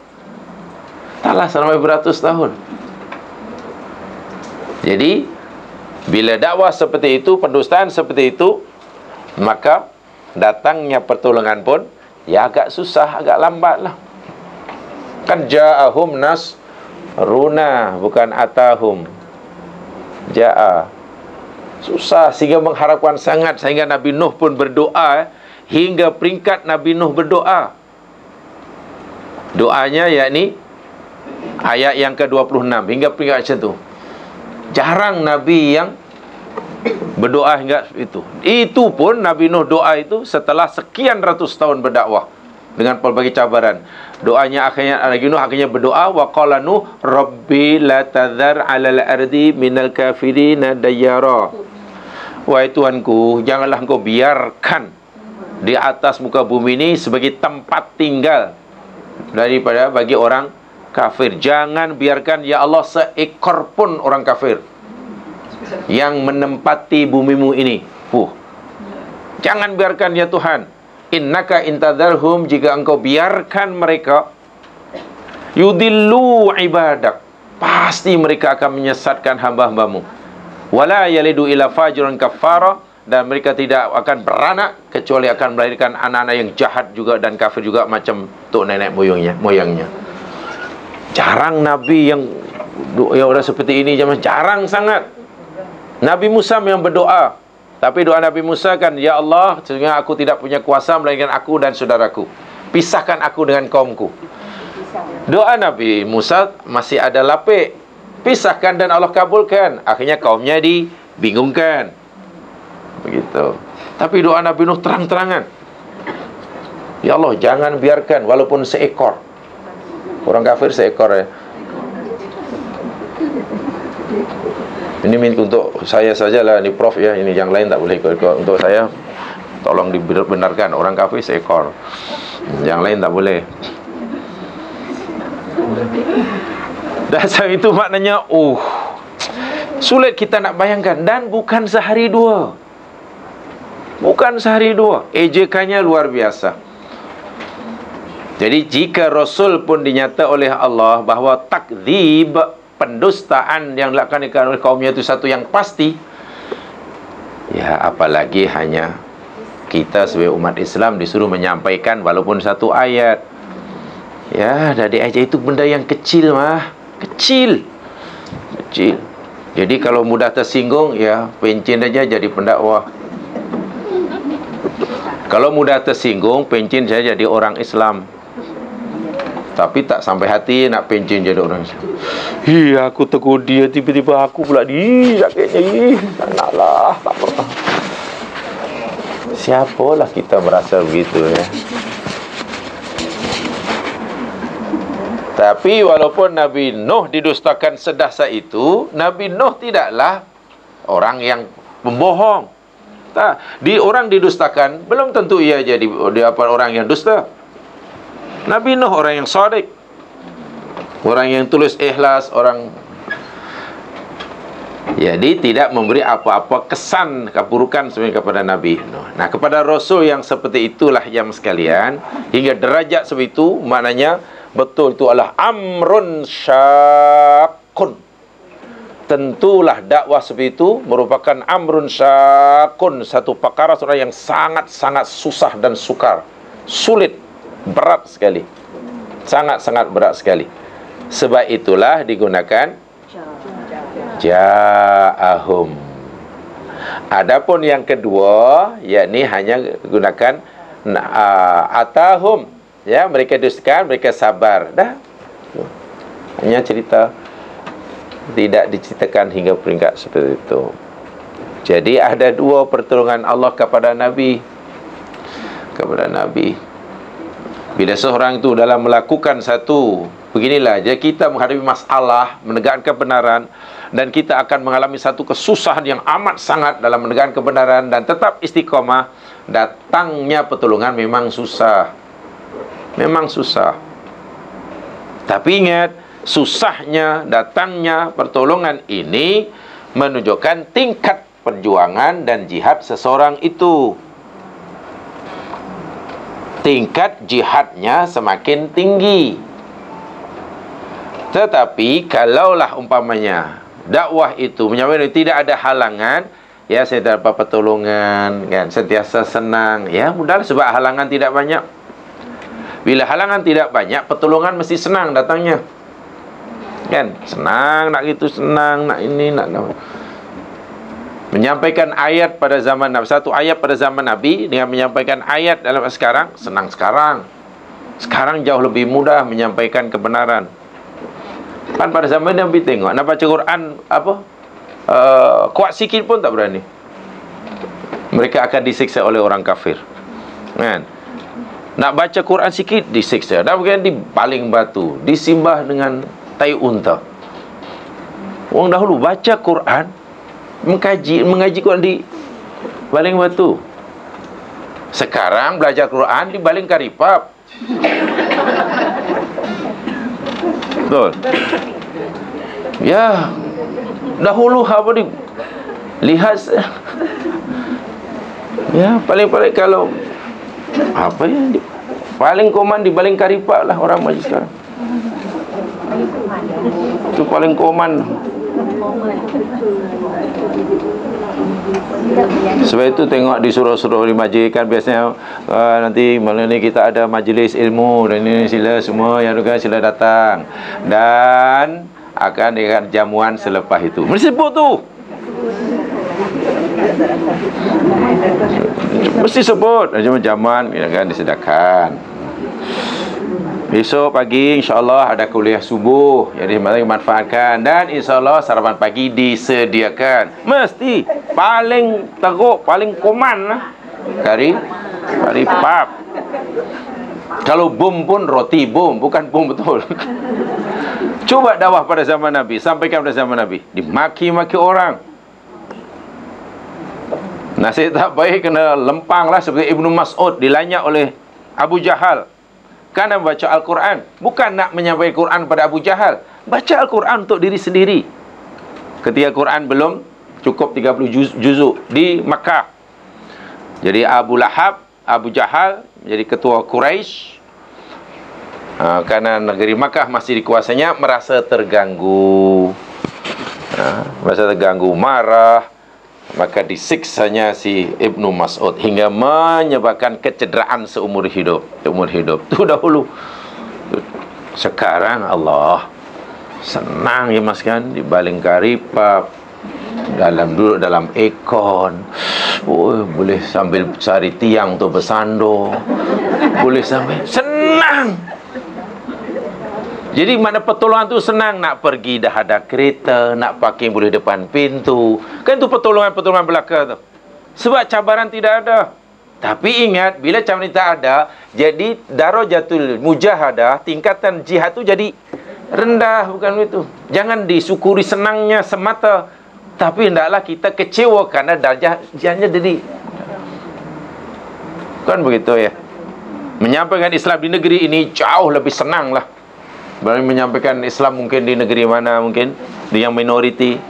Taklah sampai beratus tahun. Jadi bila dakwah seperti itu, pendustaan seperti itu, maka datangnya pertolongan pun ya agak susah, agak lambatlah. Kan ja'ahum nas runa bukan atahum. Ja'a Susah sehingga mengharapkan sangat sehingga Nabi Nuh pun berdoa eh, hingga peringkat Nabi Nuh berdoa. Doanya yakni ayat yang ke-26 hingga peringkat macam tu. Jarang Nabi yang berdoa hingga itu. Itu pun Nabi Nuh doa itu setelah sekian ratus tahun berdakwah dengan pelbagai cabaran. Doanya akhirnya Nabi Nuh akhirnya berdoa wa qala Nuh rabbi la tadhar 'alal ardi minal kafirin dayyara. Wahai Tuhanku, janganlah engkau biarkan di atas muka bumi ini sebagai tempat tinggal daripada bagi orang kafir. Jangan biarkan ya Allah seekor pun orang kafir yang menempati bumimu ini. Fuh. Jangan biarkan ya Tuhan. Innaka intadarhum jika engkau biarkan mereka yudillu ibadak. Pasti mereka akan menyesatkan hamba-hambamu wala yalidu ila fajrun kafara dan mereka tidak akan beranak kecuali akan melahirkan anak-anak yang jahat juga dan kafir juga macam tok nenek moyangnya moyangnya jarang nabi yang yang orang seperti ini zaman jarang sangat. Nabi Musa yang berdoa. Tapi doa Nabi Musa kan ya Allah sehingga aku tidak punya kuasa melainkan aku dan saudaraku. Pisahkan aku dengan kaumku. Doa Nabi Musa masih ada lapik. Pisahkan dan Allah kabulkan. Akhirnya kaumnya dibingungkan. Begitu. Tapi doa Nabi Nuh terang-terangan. Ya Allah jangan biarkan walaupun seekor orang kafir seekor ya. Ini untuk saya sajalah ini prof ya ini yang lain tak boleh ikut untuk saya tolong dibenarkan orang kafir seekor. Yang lain tak boleh. Dasar itu maknanya Oh Sulit kita nak bayangkan. Dan bukan sehari dua. Bukan sehari dua. Ejekannya luar biasa Jadi jika Rasul pun dinyata oleh Allah Bahawa takzib pendustaan yang dilakukan oleh kaumnya itu satu yang pasti ya apalagi hanya kita sebagai umat Islam disuruh menyampaikan walaupun satu ayat. Ya dari ayat itu benda yang kecil mah kecil kecil. Jadi kalau mudah tersinggung ya pencin aja jadi pendakwah. Kalau mudah tersinggung pencin saya jadi orang Islam tapi tak sampai hati nak pencin jadi orang. Iya, aku tegur dia tiba-tiba aku pula di sakitnya. Ih, tak naklah, tak pernah. Siapalah kita merasa begitu ya. Tapi walaupun Nabi Nuh didustakan sedahsa itu, Nabi Nuh tidaklah orang yang membohong. Tak, di orang didustakan belum tentu ia jadi dia apa orang yang dusta. Nabi Nuh orang yang sadiq. Orang yang tulus ikhlas, orang jadi tidak memberi apa-apa kesan keburukan sebenarnya kepada Nabi Nuh. Nah, kepada Rasul yang seperti itulah yang sekalian, hingga derajat seperti itu, maknanya betul itu adalah amrun syakun. Tentulah dakwah seperti itu merupakan amrun syakun, satu perkara yang sangat-sangat susah dan sukar. Sulit berat sekali. Sangat-sangat berat sekali. Sebab itulah digunakan ja'ahum. Adapun yang kedua, yakni hanya gunakan uh, atahum. Ya, mereka dustakan, mereka sabar. Dah. Hanya cerita tidak diceritakan hingga peringkat seperti itu. Jadi ada dua pertolongan Allah kepada Nabi kepada Nabi bila seorang itu dalam melakukan satu Beginilah Jadi kita menghadapi masalah Menegakkan kebenaran Dan kita akan mengalami satu kesusahan yang amat sangat Dalam menegakkan kebenaran Dan tetap istiqomah Datangnya pertolongan memang susah. Memang susah. Tapi ingat Susahnya datangnya pertolongan ini Menunjukkan tingkat perjuangan dan jihad seseorang itu tingkat jihadnya semakin tinggi. Tetapi kalaulah umpamanya dakwah itu menyampaikan tidak ada halangan, ya saya dapat pertolongan kan, sentiasa senang, ya mudah sebab halangan tidak banyak. Bila halangan tidak banyak, pertolongan mesti senang datangnya. Kan? Senang nak gitu, senang nak ini, nak menyampaikan ayat pada zaman Nabi. Satu ayat pada zaman Nabi dengan menyampaikan ayat dalam sekarang senang sekarang. Sekarang jauh lebih mudah menyampaikan kebenaran. Kan pada zaman Nabi tengok nak baca Quran apa uh, kuat sikit pun tak berani. Mereka akan disiksa oleh orang kafir. Kan? Nak baca Quran sikit disiksa. Dan kemudian dibaling batu disimbah dengan tai unta. Orang dahulu baca Quran mengkaji mengaji Quran di baling batu. Sekarang belajar Quran di baling karipap. Betul. Ya. Dahulu apa di lihat Ya, paling-paling kalau apa ya di, paling koman di baling karipap lah orang maju sekarang. Itu paling koman. Sebab itu tengok di surau-surau di majlis kan biasanya uh, nanti malam ni kita ada majlis ilmu dan ini sila semua yang juga sila datang dan akan dengan jamuan selepas itu. Mesti tu. Mesti sebut jamuan jamuan kan disedakan. Besok pagi insyaAllah ada kuliah subuh. Yang dimanfaatkan Dan insyaAllah sarapan pagi disediakan. Mesti Paling teruk, paling koman lah Kari Kari pap. Kalau bom pun roti bom Bukan bom betul. Cuba dakwah pada zaman Nabi. Sampaikan pada zaman Nabi. Dimaki-maki orang. Nasib tak baik kena lempang lah Seperti Ibnu Mas'ud Dilanyak oleh Abu Jahal kerana membaca Al-Quran. Bukan nak menyampaikan Quran pada Abu Jahal. Baca Al-Quran untuk diri sendiri. Ketika Quran belum cukup 30 juz juzuk di Makkah. Jadi Abu Lahab, Abu Jahal menjadi ketua Quraisy ha, Karena negeri Makkah masih dikuasanya Merasa terganggu. Ha, Merasa terganggu Marah Maka disiksanya si Ibnu Mas'ud Hingga menyebabkan kecederaan seumur hidup. Seumur hidup. Itu dahulu. Sekarang Allah Senang ya mas kan? Di baling karipap dalam duduk dalam ekon. Oh, boleh sambil cari tiang tu bersandar boleh sambil senang jadi mana pertolongan tu senang nak pergi dah ada kereta nak parking boleh depan pintu. Kan tu pertolongan-pertolongan belaka tu. Sebab cabaran tidak ada. Tapi ingat bila cabaran tak ada jadi darajatul mujahadah tingkatan jihad tu jadi rendah bukan itu jangan disyukuri senangnya semata. Tapi hendaklah kita kecewa kerana darjah jihadnya jadi kan begitu ya? Menyampaikan Islam di negeri ini jauh lebih senang lah Berarti menyampaikan Islam mungkin di negeri mana mungkin di yang minoriti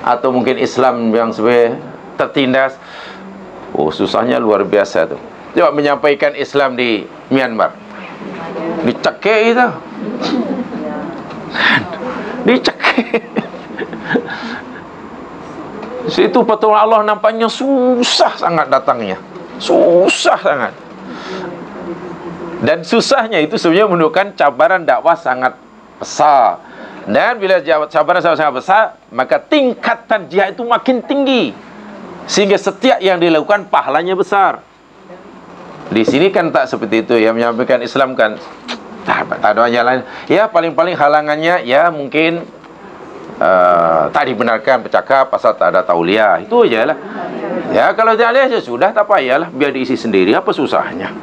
atau mungkin Islam yang sebagai tertindas. Oh susahnya luar biasa tu. Coba menyampaikan Islam di Myanmar. Dicekik itu. Dicekik. Situ pertolongan Allah nampaknya susah sangat datangnya. Susah sangat. Dan susahnya itu sebenarnya menunjukkan cabaran dakwah sangat besar. Dan bila cabaran sangat besar, maka tingkatan jihad itu makin tinggi. Sehingga setiap yang dilakukan pahalanya besar. Di sini kan tak seperti itu. Yang menyampaikan Islam kan tak, tak ada jalan. Ya paling-paling halangannya ya mungkin uh, tak dibenarkan bercakap pasal tak ada tauliah. Itu aja lah. Ya kalau tauliah ya sudah tak payahlah biar diisi sendiri apa susahnya.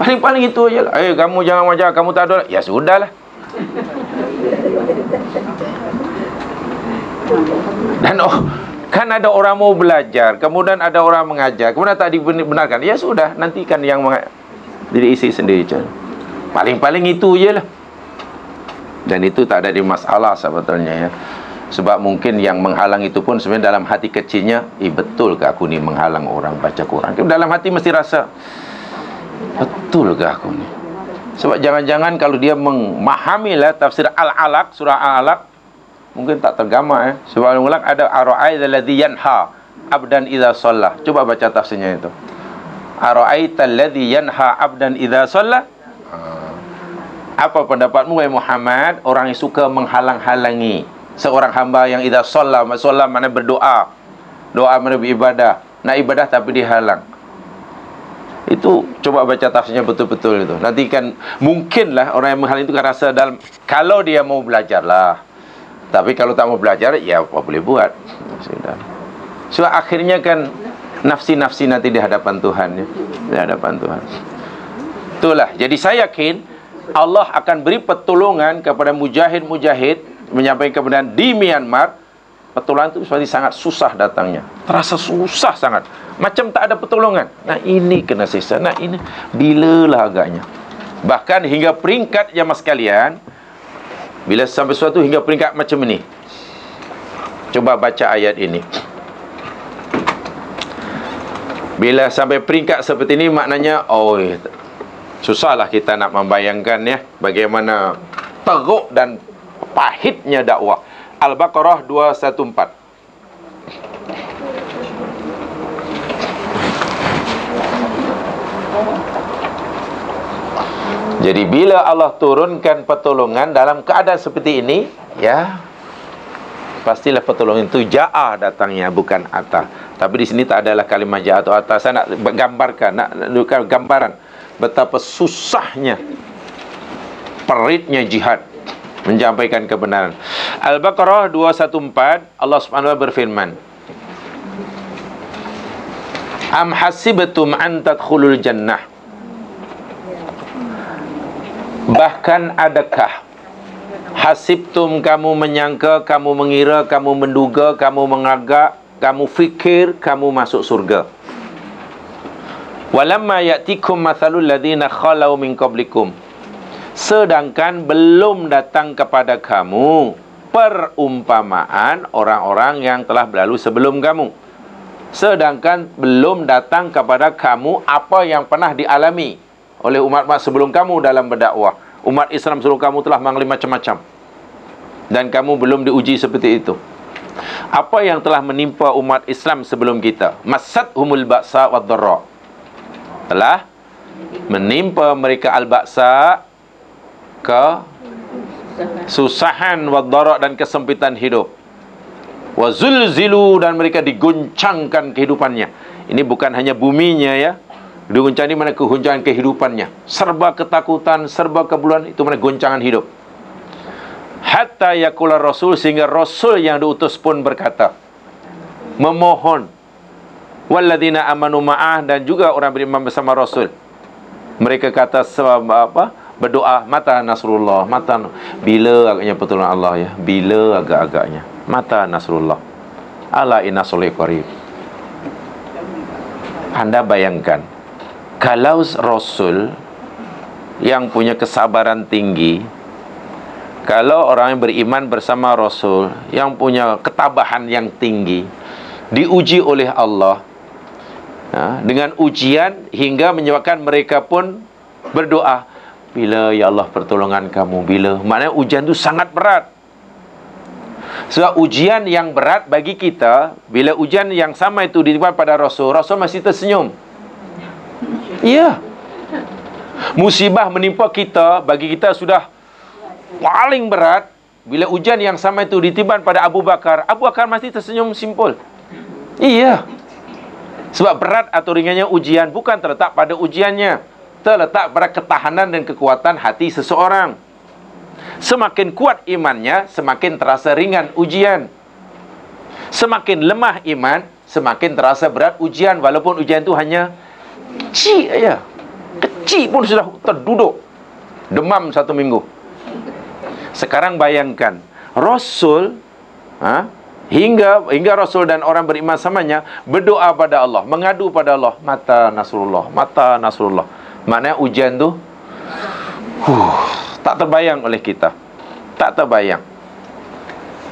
Paling-paling itu aja lah. Eh kamu jangan wajar kamu tak ada. Ya sudahlah. Dan oh kan ada orang mau belajar, kemudian ada orang mengajar, kemudian tak dibenarkan. Ya sudah, nantikan yang diisi sendiri. Paling-paling itu aja lah dan itu tak ada di masalah sebetulnya ya. Sebab mungkin yang menghalang itu pun sebenarnya dalam hati kecilnya eh betul ke aku ni menghalang orang baca Quran? Dalam hati mesti rasa betul ke aku ni? Sebab jangan-jangan kalau dia memahami lah tafsir Al-Alaq surah Al-Alaq mungkin tak tergama ya. Sebab Al-Alaq ada ara'aid alladhi yanha abdan idha sallah. Cuba baca tafsirnya itu. Ara'aid alladhi yanha abdan idha sallah apa pendapatmu wahai Muhammad? Orang yang suka menghalang-halangi. Seorang hamba yang idza shalla shalla mana berdoa. Doa mana beribadah. Nak ibadah tapi dihalang. Itu coba baca tafsirnya betul-betul itu. Nanti kan mungkinlah orang yang menghalang itu kan rasa dalam kalau dia mau belajarlah. Tapi kalau tak mau belajar ya apa boleh buat? Sudah. So akhirnya kan nafsi-nafsi nanti di hadapan Tuhan ya. Di hadapan Tuhan. Itulah. Jadi saya yakin Allah akan beri pertolongan kepada mujahid-mujahid menyampaikan kebenaran di Myanmar. Pertolongan itu seperti sangat susah datangnya. Terasa susah sangat. Macam tak ada pertolongan. Nah ini kena sisa. Nah ini. Bila lah agaknya. Bahkan hingga peringkat jamaah sekalian bila sampai suatu hingga peringkat macam ini. Coba baca ayat ini. Bila sampai peringkat seperti ini maknanya oh susahlah kita nak membayangkan ya bagaimana teruk dan pahitnya dakwah. Al-Baqarah 214. Jadi bila Allah turunkan pertolongan dalam keadaan seperti ini, ya pastilah pertolongan itu ja'a datangnya bukan atas. Tapi di sini tak adalah kalimat ja'a atau atas. Saya nak gambarkan, nak nukar gambaran betapa susahnya peritnya jihad menyampaikan kebenaran. Al-Baqarah 214 Allah Subhanahu wa berfirman Am hasibtum an tadkhulul jannah Bahkan adakah Hasibtum kamu menyangka, kamu mengira, kamu menduga, kamu mengagak, kamu fikir, kamu masuk surga. Walamma ya'tikum mathalul ladhina khalau min qablikum. Sedangkan belum datang kepada kamu perumpamaan orang-orang yang telah berlalu sebelum kamu. Sedangkan belum datang kepada kamu apa yang pernah dialami oleh umat-umat sebelum kamu dalam berdakwah. umat Islam seluruh kamu telah mengalami macam-macam dan kamu belum diuji seperti itu apa yang telah menimpa umat Islam sebelum kita masad humul ba'sa wa dharra telah menimpa mereka al-ba'sa ke susahan wa dharra dan kesempitan hidup. Wa zulzilu dan mereka diguncangkan kehidupannya. Ini bukan hanya buminya ya. Diguncang ini mana keguncangan kehidupannya. Serba ketakutan serba kebuluan itu mana guncangan hidup. Hatta yakula rasul sehingga rasul yang diutus pun berkata memohon walladina amanu ma'ah dan juga orang beriman bersama rasul. Mereka kata sebab apa? Berdoa mata nasrullah mata bila agaknya pertolongan Allah ya? Bila agak-agaknya? Mata nasrullah. Ala inna qarib. Anda bayangkan kalau rasul yang punya kesabaran tinggi kalau orang yang beriman bersama Rasul yang punya ketabahan yang tinggi diuji oleh Allah ya, dengan ujian hingga menyebabkan mereka pun berdoa. Bila ya Allah pertolongan kamu. Bila? Maknanya ujian itu sangat berat. Sebab ujian yang berat bagi kita bila ujian yang sama itu ditimbulkan pada Rasul Rasul masih tersenyum. Iya. Musibah menimpa kita bagi kita sudah paling berat. Bila ujian yang sama itu ditiban pada Abu Bakar, Abu Bakar masih tersenyum simpul. Iya. Sebab berat atau ringannya ujian bukan terletak pada ujiannya, terletak pada ketahanan dan kekuatan hati seseorang. Semakin kuat imannya, semakin terasa ringan ujian. Semakin lemah iman, semakin terasa berat ujian walaupun ujian itu hanya kecil aja. Kecil pun sudah terduduk. Demam satu minggu. Sekarang bayangkan Rasul ha, hingga hingga Rasul dan orang beriman samanya berdoa pada Allah, mengadu pada Allah, mata Nasrullah, mata Nasrullah. Maknanya ujian tu huh, tak terbayang oleh kita. Tak terbayang.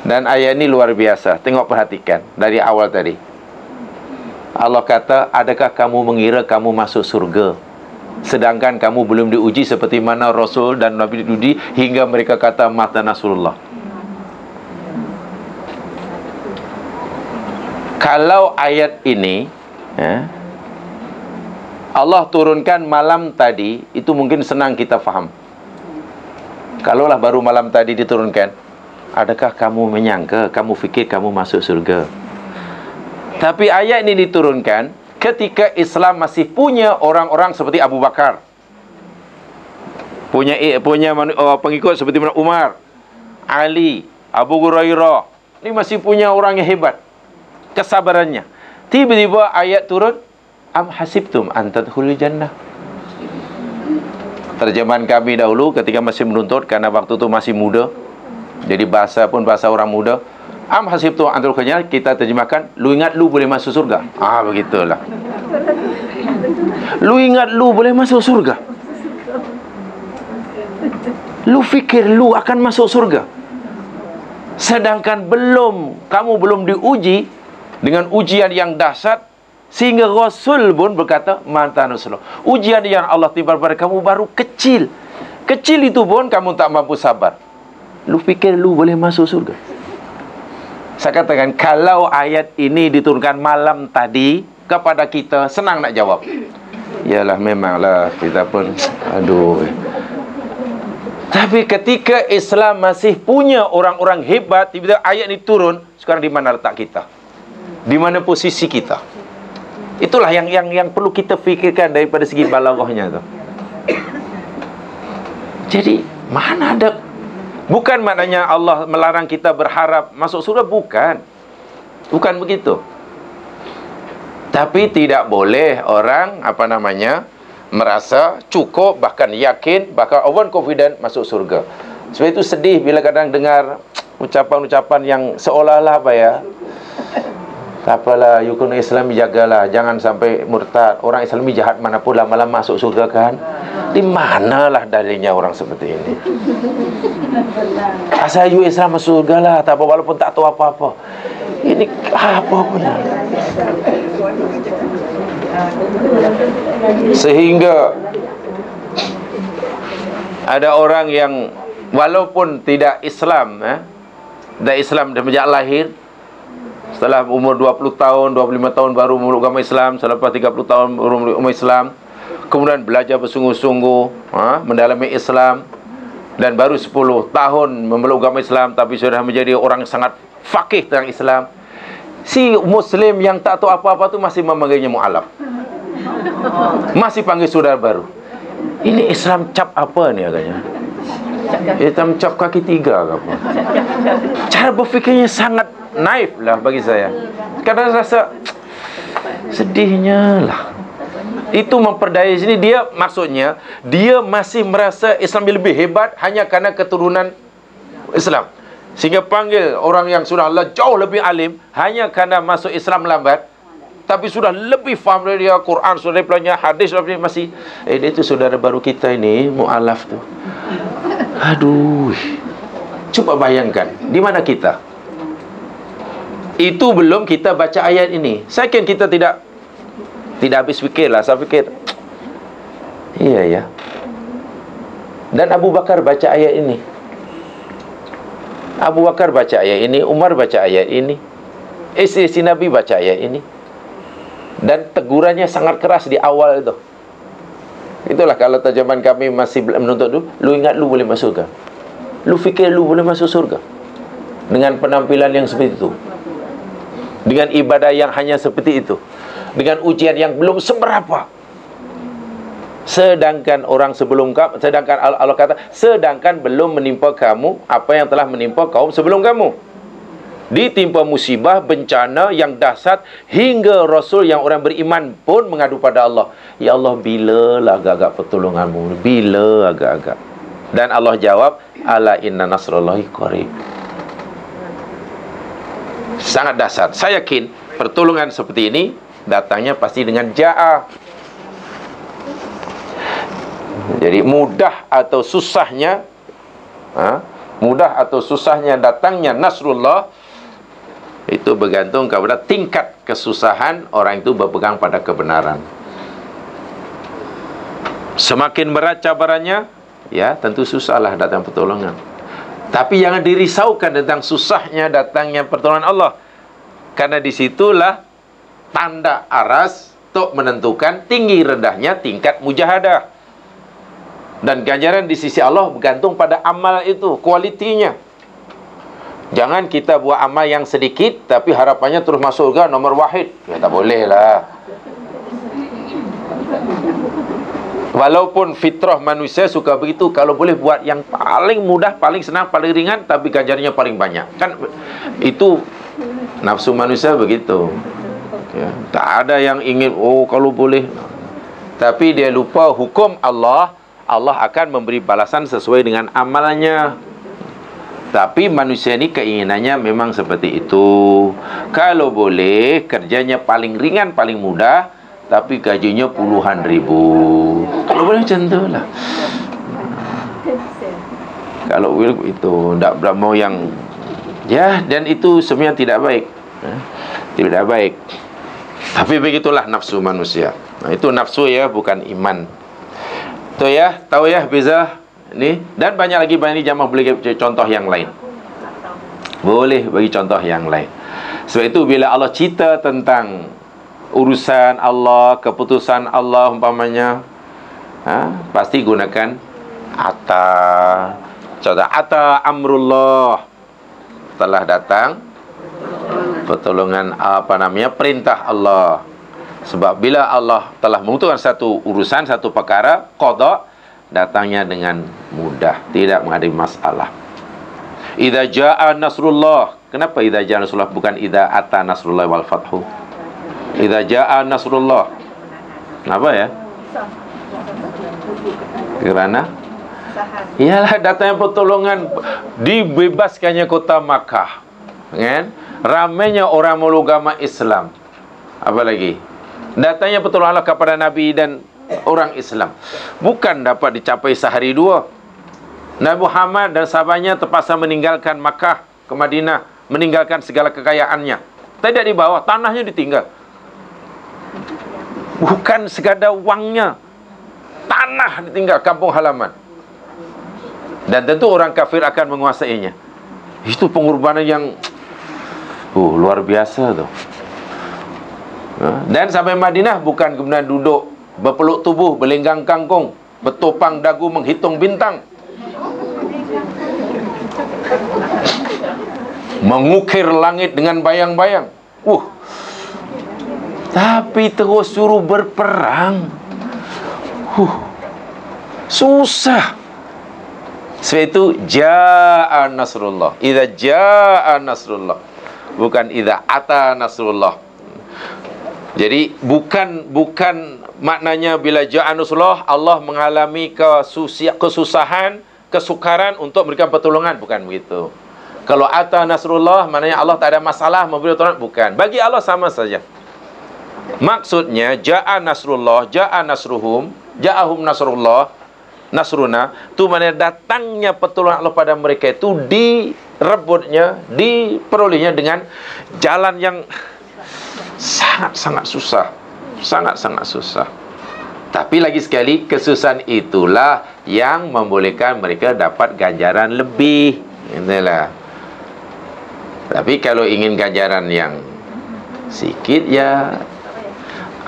Dan ayat ini luar biasa. Tengok perhatikan dari awal tadi. Allah kata, adakah kamu mengira kamu masuk surga? Sedangkan kamu belum diuji seperti mana Rasul dan Nabi diuji hingga mereka kata mata Nasrullah. Kalau ayat ini ya, Allah turunkan malam tadi itu mungkin senang kita faham. Kalaulah baru malam tadi diturunkan, adakah kamu menyangka, kamu fikir kamu masuk surga? Tapi ayat ini diturunkan ketika Islam masih punya orang-orang seperti Abu Bakar punya eh, punya uh, pengikut seperti Umar Ali Abu Hurairah ini masih punya orang yang hebat kesabarannya tiba-tiba ayat turun am hasibtum an tadkhulul jannah terjemahan kami dahulu ketika masih menuntut karena waktu itu masih muda jadi bahasa pun bahasa orang muda Am hasib tu antul khanya kita terjemahkan lu ingat lu boleh masuk surga. Ah begitulah. Lu ingat lu boleh masuk surga. Lu fikir lu akan masuk surga. Sedangkan belum kamu belum diuji dengan ujian yang dahsyat sehingga Rasul pun berkata mantan Rasulullah. Ujian yang Allah tiba pada kamu baru kecil. Kecil itu pun kamu tak mampu sabar. Lu fikir lu boleh masuk surga. Saya katakan kalau ayat ini diturunkan malam tadi kepada kita senang nak jawab. Yalah memanglah kita pun aduh. Tapi ketika Islam masih punya orang-orang hebat, tiba-tiba ayat ini turun, sekarang di mana letak kita? Di mana posisi kita? Itulah yang yang yang perlu kita fikirkan daripada segi balaghahnya tu. Jadi, mana ada Bukan maknanya Allah melarang kita berharap masuk surga bukan. Bukan begitu. Tapi tidak boleh orang apa namanya merasa cukup bahkan yakin bahkan over confident masuk surga. Sebab itu sedih bila kadang dengar ucapan-ucapan yang seolah-olah apa ya tak apalah Yukun Islam jagalah. Jangan sampai murtad. Orang Islam jahat mana pun lama-lama masuk surga kan? Di manalah dalilnya orang seperti ini? Asal you Islam masuk surga lah Tak apa walaupun tak tahu apa-apa. Ini apa punya Sehingga ada orang yang walaupun tidak Islam eh, Islam dah sejak lahir setelah umur 20 tahun, 25 tahun baru memeluk agama Islam, selepas 30 tahun baru memeluk agama Islam, kemudian belajar bersungguh-sungguh, ha, mendalami Islam dan baru 10 tahun memeluk agama Islam tapi sudah menjadi orang sangat fakih tentang Islam. Si muslim yang tak tahu apa-apa tu masih memanggilnya mualaf. Masih panggil saudara baru. Ini Islam cap apa ni agaknya? Islam cap kaki tiga ke apa? Cara berfikirnya sangat naif lah bagi saya. Kadang rasa sedihnya lah. Itu memperdaya sini. Dia maksudnya dia masih merasa Islam lebih hebat hanya kerana keturunan Islam. Sehingga panggil orang yang sudah Allah jauh lebih alim hanya kerana masuk Islam lambat tapi sudah lebih faham dari dia Quran sudah pelajari hadis sudah masih eh dia tu saudara baru kita ini mualaf tu aduh cuba bayangkan di mana kita itu belum kita baca ayat ini. Saya kira kita tidak tidak habis fikirlah. Saya fikir iya ya. Dan Abu Bakar baca ayat ini. Abu Bakar baca ayat ini, Umar baca ayat ini. Istri-istri Nabi baca ayat ini. Dan tegurannya sangat keras di awal itu. Itulah kalau terjemahan kami masih menuntut dulu, lu ingat lu boleh masuk surga. Lu fikir lu boleh masuk surga. Dengan penampilan yang seperti itu dengan ibadah yang hanya seperti itu dengan ujian yang belum seberapa sedangkan orang sebelum kamu sedangkan Allah kata sedangkan belum menimpa kamu apa yang telah menimpa kaum sebelum kamu ditimpa musibah bencana yang dahsyat hingga rasul yang orang beriman pun mengadu pada Allah ya Allah bila lah agak-agak pertolonganmu bila agak-agak dan Allah jawab ala inna nasrullahi qarib sangat dasar. Saya yakin pertolongan seperti ini datangnya pasti dengan ja'a. Jadi mudah atau susahnya ha? mudah atau susahnya datangnya Nasrullah itu bergantung kepada tingkat kesusahan orang itu berpegang pada kebenaran. Semakin berat cabarannya, ya tentu susahlah datang pertolongan. Tapi jangan dirisaukan tentang susahnya datangnya pertolongan Allah. Karena disitulah tanda aras untuk menentukan tinggi rendahnya tingkat mujahadah. Dan ganjaran di sisi Allah bergantung pada amal itu, kualitinya. Jangan kita buat amal yang sedikit tapi harapannya terus masuk surga nomor wahid. Ya tak boleh lah. Walaupun fitrah manusia suka begitu Kalau boleh buat yang paling mudah Paling senang, paling ringan Tapi ganjarnya paling banyak Kan itu Nafsu manusia begitu ya. Tak ada yang ingin Oh kalau boleh Tapi dia lupa hukum Allah Allah akan memberi balasan sesuai dengan amalannya Tapi manusia ini keinginannya memang seperti itu. Kalau boleh Kerjanya paling ringan, paling mudah tapi gajinya puluhan ribu. Kalau boleh macam tu lah. Kalau itu tak berapa yang ya dan itu sebenarnya tidak baik. Ya. tidak baik. Tapi begitulah nafsu manusia. Nah, itu nafsu ya bukan iman. Tu ya? Tahu ya beza ni dan banyak lagi banyak jamaah boleh contoh yang lain. Boleh bagi contoh yang lain. Sebab itu bila Allah cerita tentang urusan Allah, keputusan Allah umpamanya ha? pasti gunakan ata. Contoh ata amrullah. Telah datang pertolongan apa namanya perintah Allah. Sebab bila Allah telah memutuskan satu urusan satu perkara qada datangnya dengan mudah tidak menghadapi masalah idza jaa nasrullah kenapa idza jaa nasrullah bukan idza ata nasrullah wal fathu Idza jaa nasrullah. Kenapa ya? Kerana Ialah datangnya pertolongan dibebaskannya kota Makkah. Kan? Ramainya orang melugama Islam. Apa lagi? Datangnya pertolongan Allah kepada Nabi dan orang Islam. Bukan dapat dicapai sehari dua. Nabi Muhammad dan sahabatnya terpaksa meninggalkan Makkah ke Madinah, meninggalkan segala kekayaannya. Tidak dibawa, tanahnya ditinggal bukan sekadar wangnya tanah ditinggal kampung halaman dan tentu orang kafir akan menguasainya itu pengorbanan yang uh, luar biasa tu ha? dan sampai Madinah bukan kemudian duduk berpeluk tubuh berlenggang kangkung bertopang dagu menghitung bintang. Mengukir langit dengan bayang-bayang. Uh. Tapi terus suruh berperang. Uh. Susah. Sebab itu jaa nasrullah. Idza jaa nasrullah. Bukan idza ata nasrullah jadi bukan bukan maknanya bila jaa nasrullah Allah mengalami kesusahan kesukaran untuk memberikan pertolongan. Bukan begitu. Kalau ata nasrullah maknanya Allah tak ada masalah memberi pertolongan. Bukan. Bagi Allah sama saja. Maksudnya jaa nasrullah, jaa nasruhum, jaahum nasrullah, nasruna tu mana datangnya pertolongan Allah pada mereka itu direbutnya, diperolehnya dengan jalan yang sangat-sangat susah. Sangat-sangat susah. Tapi lagi sekali kesusahan itulah yang membolehkan mereka dapat ganjaran lebih. Itulah. Tapi kalau ingin ganjaran yang sikit ya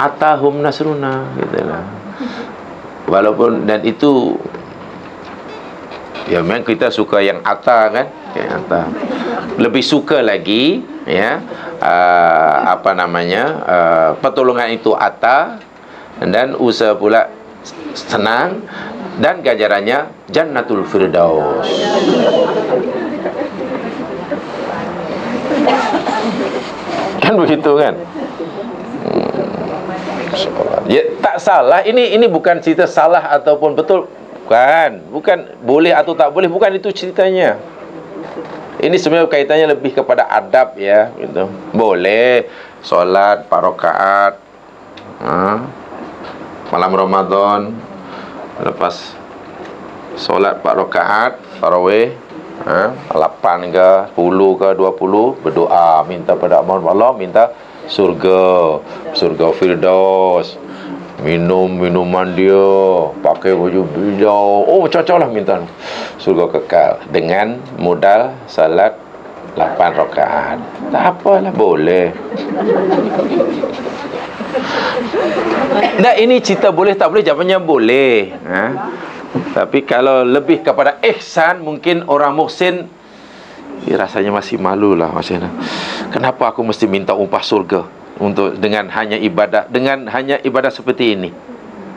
atahum nasruna gitu lah walaupun dan itu ya memang kita suka yang ata kan yang lebih suka lagi ya uh, apa namanya uh, pertolongan itu ata dan usaha pula senang dan ganjarannya jannatul firdaus kan begitu kan Ya tak salah. Ini ini bukan cerita salah ataupun betul. Bukan. Bukan boleh atau tak boleh. Bukan itu ceritanya. Ini sebenarnya kaitannya lebih kepada adab ya, gitu. Boleh solat empat rakaat. Ha? Malam Ramadan lepas solat empat rakaat tarawih ha? 8 ke 10 ke 20 berdoa minta pada Allah minta surga surga firdaus minum minuman dia pakai baju hijau oh cocok lah minta. Surga kekal. Dengan modal salat 8 rakaat. Tak apalah boleh. Nah ini cerita boleh tak boleh? Jawapannya boleh. Ha? Tapi kalau lebih kepada ihsan Mungkin orang muhsin ya, rasanya masih malu lah maksudnya. Kenapa aku mesti minta upah surga untuk dengan hanya ibadah dengan hanya ibadah seperti ini?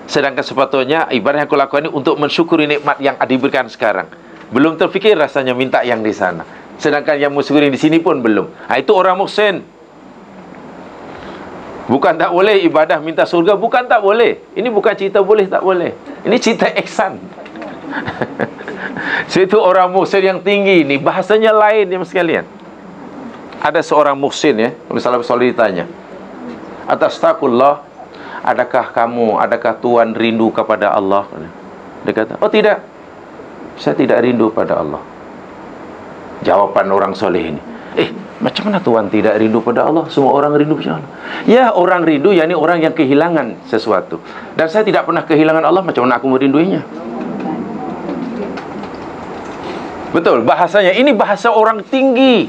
Sedangkan sepatutnya ibadah yang aku lakukan ini untuk mensyukuri nikmat yang diberikan sekarang. Belum terfikir rasanya minta yang di sana. Sedangkan yang mensyukuri di sini pun belum. Ha, itu orang muhsin. Bukan tak boleh ibadah minta surga, bukan tak boleh. Ini bukan cerita boleh tak boleh. Ini cerita ihsan. Situ orang muhsin yang tinggi ni Bahasanya lain ya sekalian Ada seorang muhsin ya salah soleh ditanya Atas takullah Adakah kamu Adakah Tuhan rindu kepada Allah? Dia kata Oh tidak. Saya tidak rindu pada Allah. Jawapan orang soleh ini. Eh macam mana Tuhan tidak rindu pada Allah? Semua orang rindu pada Allah Ya orang rindu yakni orang yang kehilangan sesuatu. Dan saya tidak pernah kehilangan Allah Macam mana aku merinduinya? Betul, bahasanya ini bahasa orang tinggi.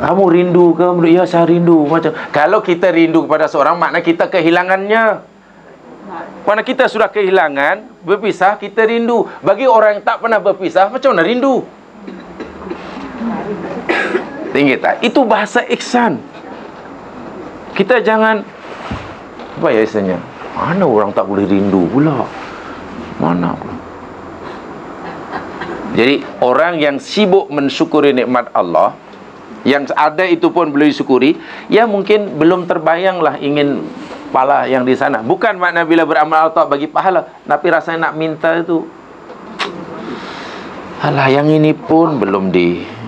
Kamu rindu ke? Ya, saya rindu. Macam kalau kita rindu kepada seorang, makna kita kehilangannya. Mana kita sudah kehilangan, berpisah, kita rindu. Bagi orang yang tak pernah berpisah, macam mana rindu? Tinggi tak? Itu bahasa ihsan. Kita jangan apa ya istilahnya? Mana orang tak boleh rindu pula? Mana pula? Jadi orang yang sibuk mensyukuri nikmat Allah Yang ada itu pun belum disyukuri Ya mungkin belum terbayanglah ingin pahala yang di sana. Bukan makna bila beramal Allah bagi pahala. Tapi rasanya nak minta itu. Alah yang ini pun belum di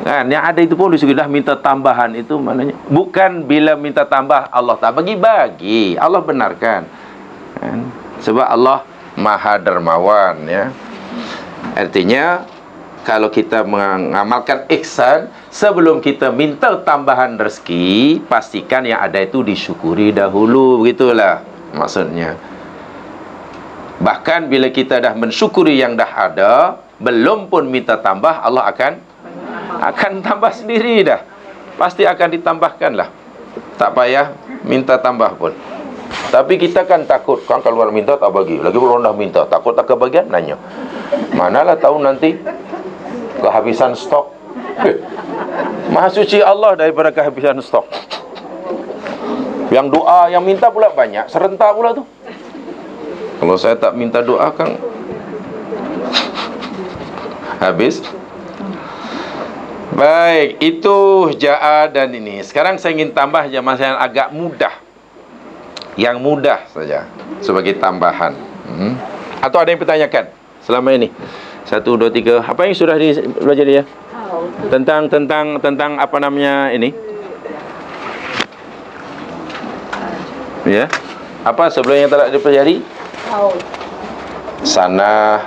kan yang ada itu pun sudah minta tambahan itu maknanya. Bukan bila minta tambah Allah tak bagi bagi. Allah benarkan. Kan? Sebab Allah maha dermawan ya. Artinya kalau kita mengamalkan ihsan sebelum kita minta tambahan rezeki pastikan yang ada itu disyukuri dahulu begitulah maksudnya Bahkan bila kita dah mensyukuri yang dah ada, belum pun minta tambah, Allah akan akan tambah sendiri dah. Pasti akan ditambahkan lah. Tak payah minta tambah pun. Tapi kita kan takut kan kalau orang minta tak bagi. Lagi pun orang dah minta, takut tak kebagian nanya. Manalah tahu nanti kehabisan stok. Eh, Maha suci Allah daripada kehabisan stok. Yang doa, yang minta pula banyak, serentak pula tu. Kalau saya tak minta doa kan Habis Baik, itu ja'a dan ini Sekarang saya ingin tambah jamaah yang agak mudah Yang mudah saja Sebagai tambahan hmm. Atau ada yang bertanyakan Selama ini Satu, dua, tiga. Apa yang sudah di, belajar dia? Tentang, tentang, tentang apa namanya ini? Ya. Apa sebelum yang telah dipelajari? Sana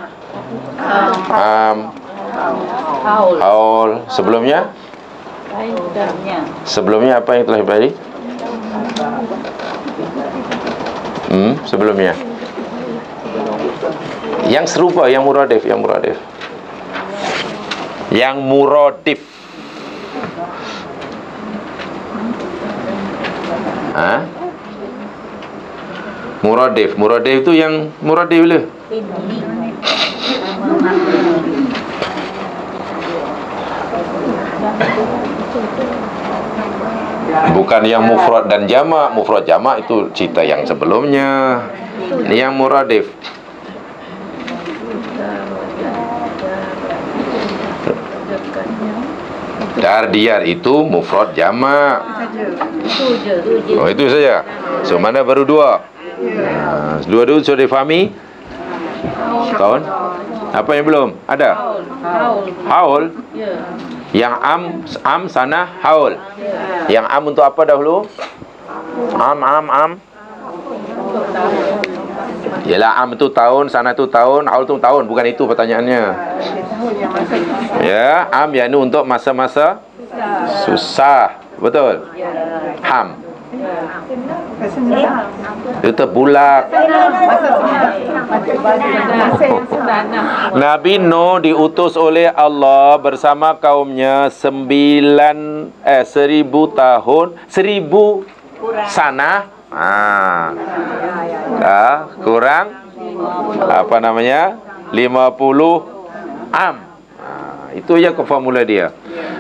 Am Haul. Sebelumnya? Sebelumnya apa yang telah diberi Hmm Sebelumnya Yang serupa Yang muradif Yang muradif. Yang muradif. Hah? Muradif. Muradif tu yang Muradif bila? Bukan yang mufrad dan jamak. Mufrad jamak itu cerita yang sebelumnya. Ini yang muradif Dar itu mufrad jamak Oh itu saja So mana baru dua Ha, dua-dua sudah difahami? Kawan? Apa yang belum? Ada? Haul. Haul? Ya. Yang am am sana haul. Yang am untuk apa dahulu? Am am am. Yalah am itu tahun, sana itu tahun, haul itu tahun, bukan itu pertanyaannya. Ya, am ya ini untuk masa-masa susah. Betul? Ham. Itu bulak. Nabi Nuh diutus oleh Allah bersama kaumnya sembilan eh seribu tahun seribu sana ah ah kurang apa namanya lima puluh am ah, itu ya ke formula dia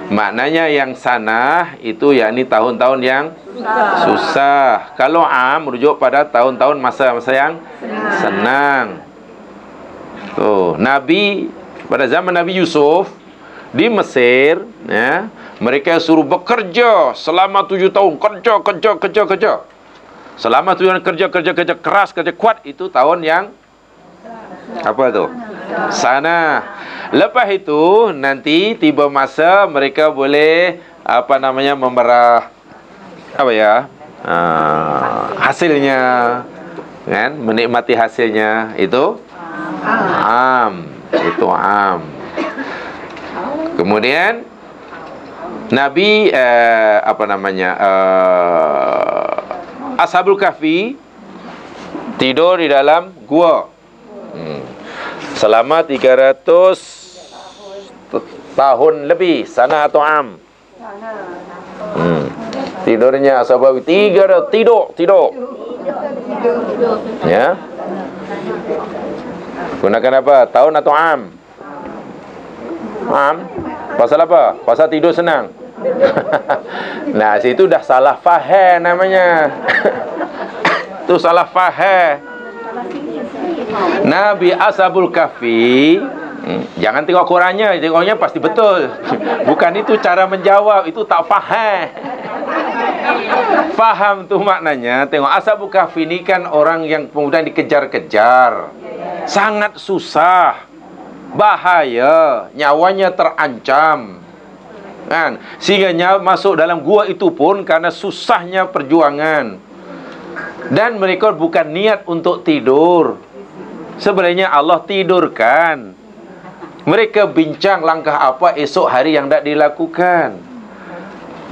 maknanya yang sana itu yakni tahun-tahun yang susah. Kalau am merujuk pada tahun-tahun masa-masa yang senang. Tuh, Nabi pada zaman Nabi Yusuf di Mesir, ya, mereka suruh bekerja selama tujuh tahun, kerja, kerja, kerja, kerja. Selama tujuh tahun kerja, kerja, kerja keras, kerja kuat itu tahun yang apa tu? Sana. Lepas itu nanti tiba masa mereka boleh apa namanya memerah apa ya uh, hasilnya kan menikmati hasilnya itu am itu am kemudian Nabi uh, apa namanya uh, Ashabul Kahfi tidur di dalam gua hmm. selama 300 tahun lebih sana atau am hmm. Tidurnya Ashabawi Tiga dah Tidur Tidur Ya Gunakan apa? Tahun atau am? Am? Pasal apa? Pasal tidur senang Nah situ dah salah faham namanya. Itu salah faham. Nabi Ashabul Kahfi hmm, Jangan tengok Qurannya Tengoknya pasti betul. Bukan itu cara menjawab Itu tak faham. Faham tu maknanya Tengok Ashabul Kahfi ni kan orang yang kemudian dikejar-kejar. Sangat susah. Bahaya. Nyawanya terancam kan? Sehingga masuk dalam gua itu pun Karena susahnya perjuangan Dan mereka bukan niat untuk tidur Sebenarnya Allah tidurkan Mereka bincang langkah apa esok hari yang tak dilakukan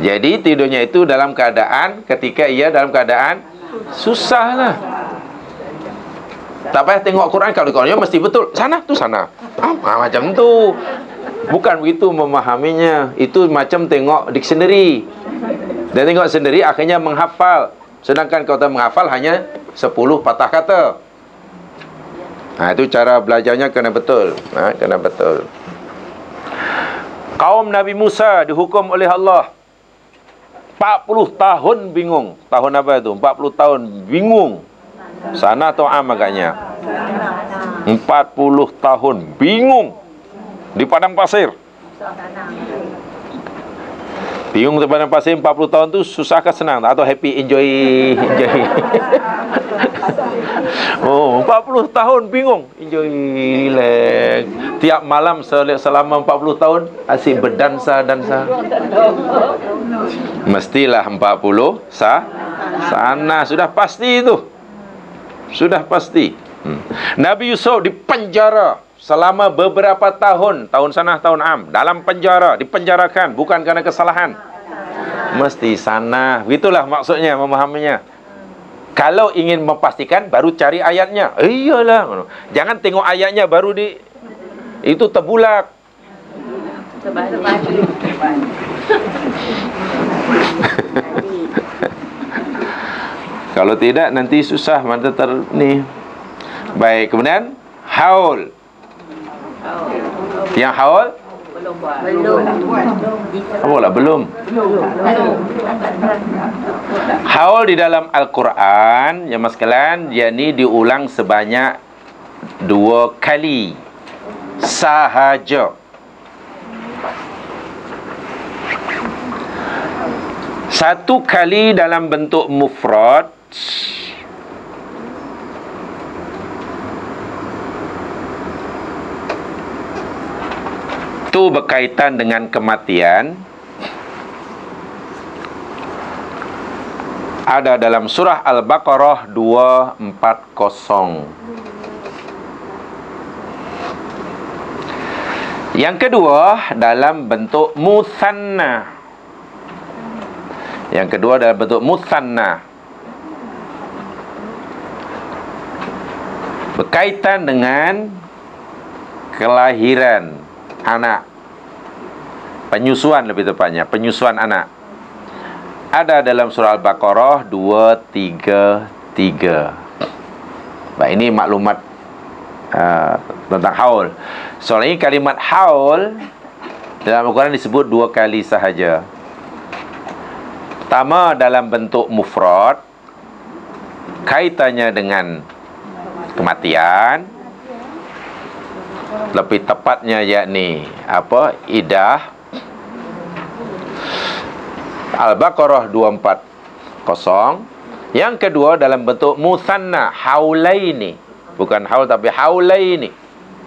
jadi tidurnya itu dalam keadaan ketika ia dalam keadaan susah lah. Tak payah tengok Quran kalau Quran mesti betul. Sana tu sana. Ah, macam tu. Bukan begitu memahaminya. Itu macam tengok dictionary. Dan tengok sendiri akhirnya menghafal. Sedangkan kau tak menghafal hanya 10 patah kata. Ha, itu cara belajarnya kena betul. Ha, kena betul. Kaum Nabi Musa dihukum oleh Allah 40 tahun bingung. Tahun apa itu? 40 tahun bingung. Sana atau am agaknya? 40 tahun bingung di padang pasir. Bingung di padang pasir 40 tahun tu susah ke senang atau happy enjoy enjoy. oh, 40 tahun bingung, enjoy relax. Tiap malam selama 40 tahun asyik berdansa dansa. Mestilah 40 sah sana sudah pasti itu. Sudah pasti. Hmm. Nabi Yusuf di penjara selama beberapa tahun, tahun sana tahun am, dalam penjara, dipenjarakan bukan kerana kesalahan. Mesti sana. Begitulah maksudnya memahaminya. Kalau ingin memastikan baru cari ayatnya. Iyalah. Jangan tengok ayatnya baru di itu terbulak. Kalau tidak nanti susah mata ter ni. Baik, kemudian haul. Yang haul? Belum buat. Belum. lah belum? Haul di dalam Al-Quran, ya mas kalian, yakni diulang sebanyak dua kali sahaja. Satu kali dalam bentuk mufrad itu berkaitan dengan kematian. Ada dalam surah Al-Baqarah 240 yang kedua dalam bentuk musanna. Yang kedua dalam bentuk musanna. Berkaitan dengan kelahiran anak. Penyusuan lebih tepatnya penyusuan anak. Ada dalam surah al-baqarah 233 baik ini maklumat uh, tentang haul. Soal ini kalimat haul dalam Al-Quran disebut dua kali sahaja. Pertama dalam bentuk mufrad kaitannya dengan kematian lebih tepatnya yakni apa? Idah Al-Baqarah 240 yang kedua dalam bentuk musanna haulaini bukan haul tapi haulaini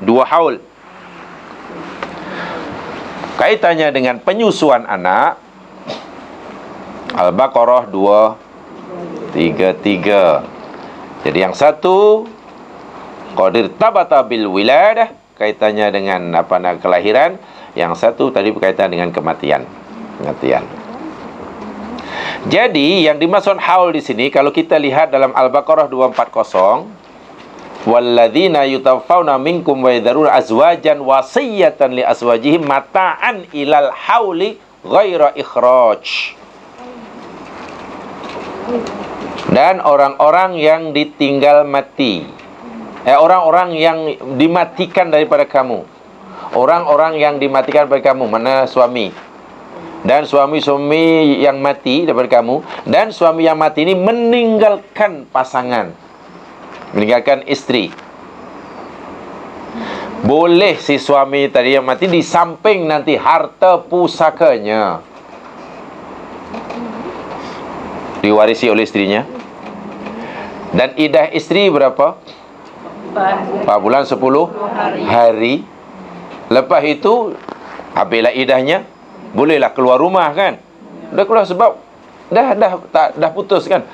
dua haul. Kaitannya dengan penyusuan anak Al-Baqarah 233 jadi yang satu Qadir tabata bil wiladah kaitannya dengan apa nak kelahiran, yang satu tadi berkaitan dengan kematian. Kematian. Jadi yang dimaksud haul di sini kalau kita lihat dalam Al-Baqarah 240 walladzina yutawaffawna minkum wa yadharuna azwajan wasiyatan li azwajihim mata'an ilal hauli ghaira ikhraj. Dan orang-orang yang ditinggal mati eh, orang-orang yang dimatikan daripada kamu. Orang-orang yang dimatikan daripada kamu. Mana suami? Dan suami-suami yang mati daripada kamu. Dan suami yang mati ini meninggalkan pasangan. Meninggalkan isteri. Boleh si suami tadi yang mati di samping nanti harta pusakanya. Diwarisi oleh istrinya. Dan idah isteri berapa? 4 bulan 10 hari. Lepas itu habislah idahnya, bolehlah keluar rumah kan? Dah keluar sebab dah dah tak dah putus kan.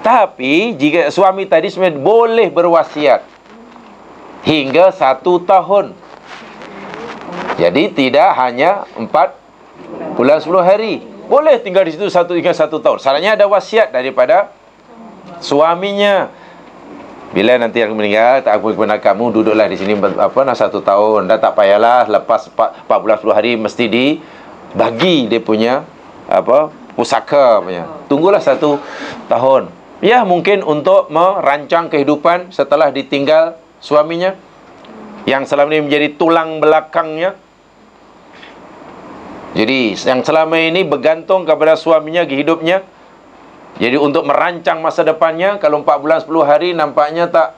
Tapi jika suami tadi sebenarnya boleh berwasiat hingga satu tahun. Jadi tidak hanya empat bulan sepuluh hari. Boleh tinggal di situ satu hingga satu tahun. Salahnya ada wasiat daripada suaminya. Bila nanti aku meninggal, tak aku kamu duduklah di sini apa nak satu tahun. Dah tak payahlah lepas 4, 4 bulan 10 hari mesti dibagi dia punya apa pusaka punya. Tunggulah satu tahun. Ya mungkin untuk merancang kehidupan setelah ditinggal suaminya yang selama ini menjadi tulang belakangnya. Jadi yang selama ini bergantung kepada suaminya hidupnya jadi untuk merancang masa depannya Kalau 4 bulan 10 hari nampaknya tak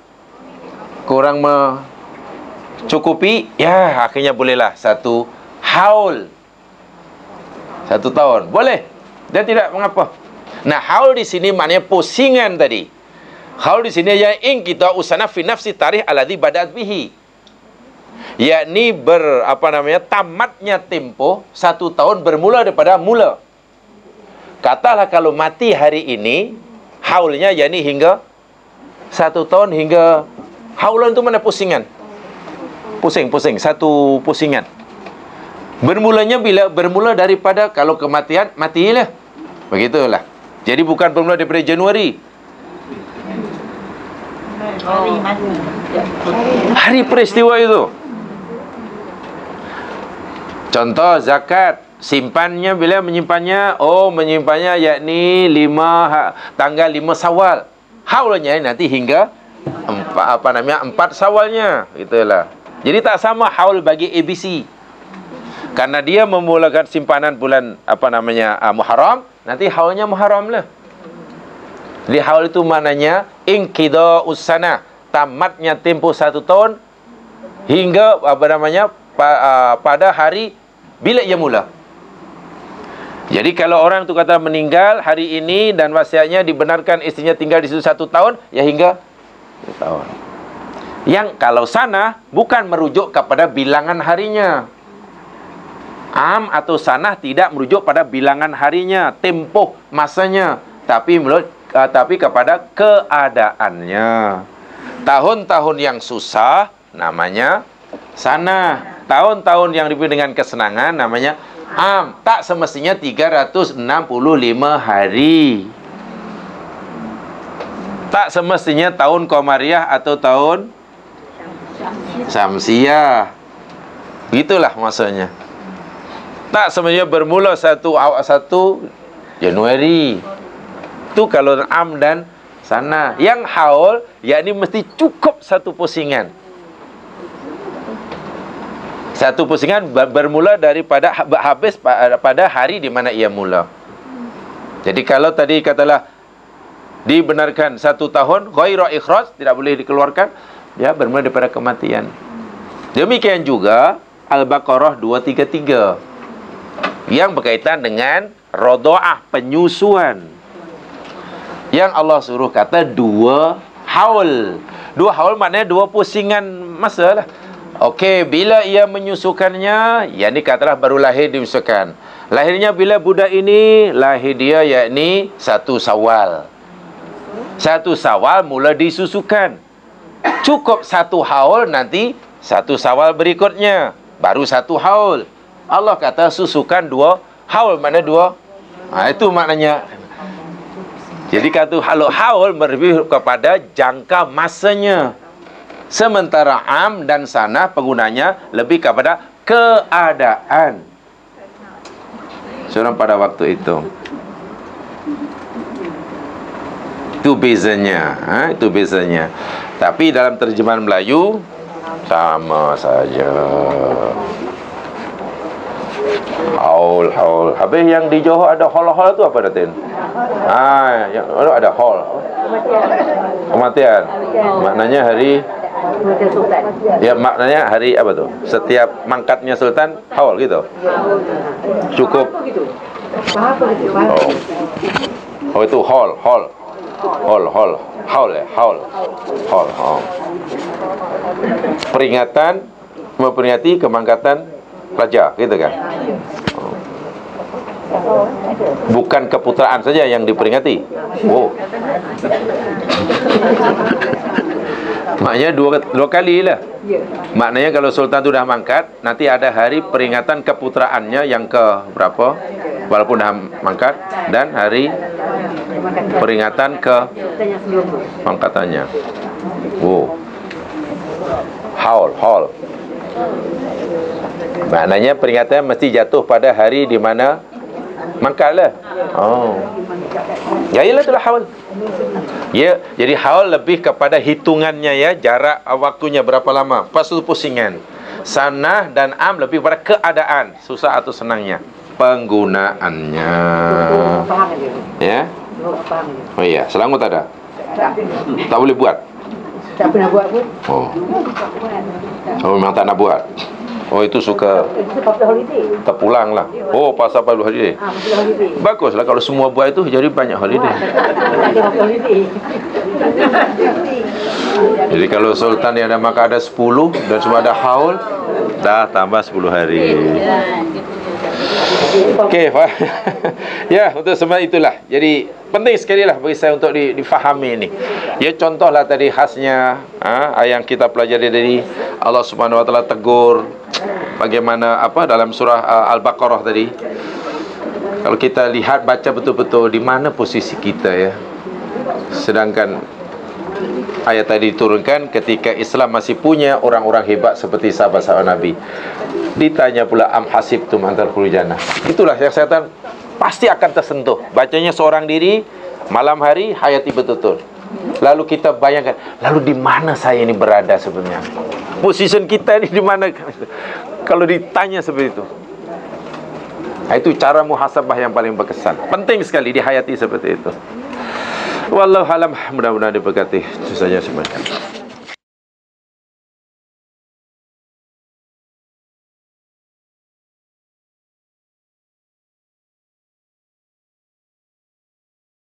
Kurang mencukupi Ya akhirnya bolehlah Satu haul. Satu tahun. Boleh. Dan tidak mengapa? Nah haul di sini maknanya pusingan tadi. Haul di sini yang ing kita usana fi nafsi tarikh alladhi badat bihi. Yakni ber apa namanya tamatnya tempo satu tahun bermula daripada mula Katalah kalau mati hari ini Haulnya yakni hingga Satu tahun hingga Haulan itu mana pusingan? Pusing-pusing Satu pusingan. Bermulanya bila bermula daripada Kalau kematian Matilah. Begitulah. Jadi bukan bermula daripada Januari. Hari peristiwa itu. Contoh zakat simpannya bila menyimpannya? Oh menyimpannya yakni lima ha, tanggal lima Sawal. Haulnya nanti hingga empat apa namanya empat Sawalnya. Itulah jadi tak sama haul bagi ABC karena dia memulakan simpanan bulan apa namanya uh, Muharram nanti haulnya Muharram lah. Jadi haul itu maknanya inqida usana tamatnya tempoh satu tahun hingga apa namanya pa, uh, pada hari bila ia mula jadi kalau orang tu kata meninggal hari ini dan wasiatnya dibenarkan istrinya tinggal di situ satu tahun, ya hingga satu tahun. Yang kalau sana bukan merujuk kepada bilangan harinya. Am atau sanah tidak merujuk pada bilangan harinya, tempoh masanya, tapi menurut uh, tapi kepada keadaannya. Tahun-tahun yang susah namanya sana. Tahun-tahun yang dipenuhi dengan kesenangan namanya am tak semestinya 365 hari. Tak semestinya tahun komariah atau tahun samsiah itulah maksudnya. Tak semestinya bermula satu awal satu Januari. Itu kalau am dan sana. Yang haul yakni mesti cukup satu pusingan satu pusingan bermula daripada habis pada hari di mana ia mula. Jadi kalau tadi katalah dibenarkan satu tahun ghairu ikhraj tidak boleh dikeluarkan ya bermula daripada kematian. Demikian juga Al-Baqarah 233 yang berkaitan dengan rodoah penyusuan. Yang Allah suruh kata dua haul. Dua haul maknanya dua pusingan masa lah. Okey, bila ia menyusukannya, yakni katalah baru lahir dimenyusukan. Lahirnya bila budak ini, lahir dia yakni satu sawal. Satu sawal mula disusukan. Cukup satu haul nanti satu sawal berikutnya. Baru satu haul. Allah kata susukan dua haul. Mana dua? Ha, itu maknanya. Jadi kata haul haul lebih kepada jangka masanya. Sementara am dan sana penggunanya lebih kepada keadaan. Seorang pada waktu itu. Itu bezanya. Ha? Itu bezanya. Tapi dalam terjemahan Melayu, sama saja. Haul, haul. Habis yang di Johor ada hol-hol tu apa Datin? Ha, yang ada hol. Kematian. Maknanya hari Ya maknanya hari apa tu? Setiap mangkatnya sultan haul gitu. Cukup. Oh. Oh itu hall, hall. Hall, hall. Haul ya, haul. Haul. Oh. Peringatan memperingati kemangkatan raja, gitu kan? Bukan keputraan saja yang diperingati. Oh. Maknanya dua, dua kali lah ya. Maknanya kalau Sultan tu dah mangkat Nanti ada hari peringatan keputraannya yang ke berapa? walaupun dah mangkat dan hari peringatan ke mangkatannya. Oh. Haul, haul. Maknanya peringatan mesti jatuh pada hari di mana mangkat lah. Oh. Ya ialah itulah haul. Ya, jadi haul lebih kepada hitungannya ya, jarak waktunya berapa lama. Pas itu pusingan. Sanah dan am lebih pada keadaan, susah atau senangnya. Penggunaannya. Ya. Oh iya, selamat ada. Tak boleh buat. Tak pernah buat pun. Oh. Oh memang tak nak buat. Oh itu suka holiday. terpulang lah. Oh pasal public holiday. Public holiday. Baguslah kalau semua buat itu jadi banyak. Tak holiday. Jadi kalau sultan yang ada maka ada 10 dan semua ada haul dah tambah 10 hari. Okey, fa- ya untuk semua itulah. Jadi penting sekali lah bagi saya untuk di, difahami ini. Ya contohlah tadi khasnya ha, yang kita pelajari dari Allah Subhanahu Wa Taala tegur bagaimana apa dalam surah uh, Al-Baqarah tadi. Kalau kita lihat baca betul-betul di mana posisi kita ya. Sedangkan ayat tadi diturunkan ketika Islam masih punya orang-orang hebat seperti sahabat-sahabat Nabi. Ditanya pula am hasibtum antal jannah. Itulah yang saya katakan pasti akan tersentuh. Bacanya seorang diri malam hari hayati betul-betul. Lalu kita bayangkan, lalu di mana saya ini berada sebenarnya? Position kita ini di mana? Kalau ditanya seperti itu. Nah, itu cara muhasabah yang paling berkesan. Penting sekali dihayati seperti itu. Wallahu alam mudah-mudahan diberkati. Itu saja semuanya.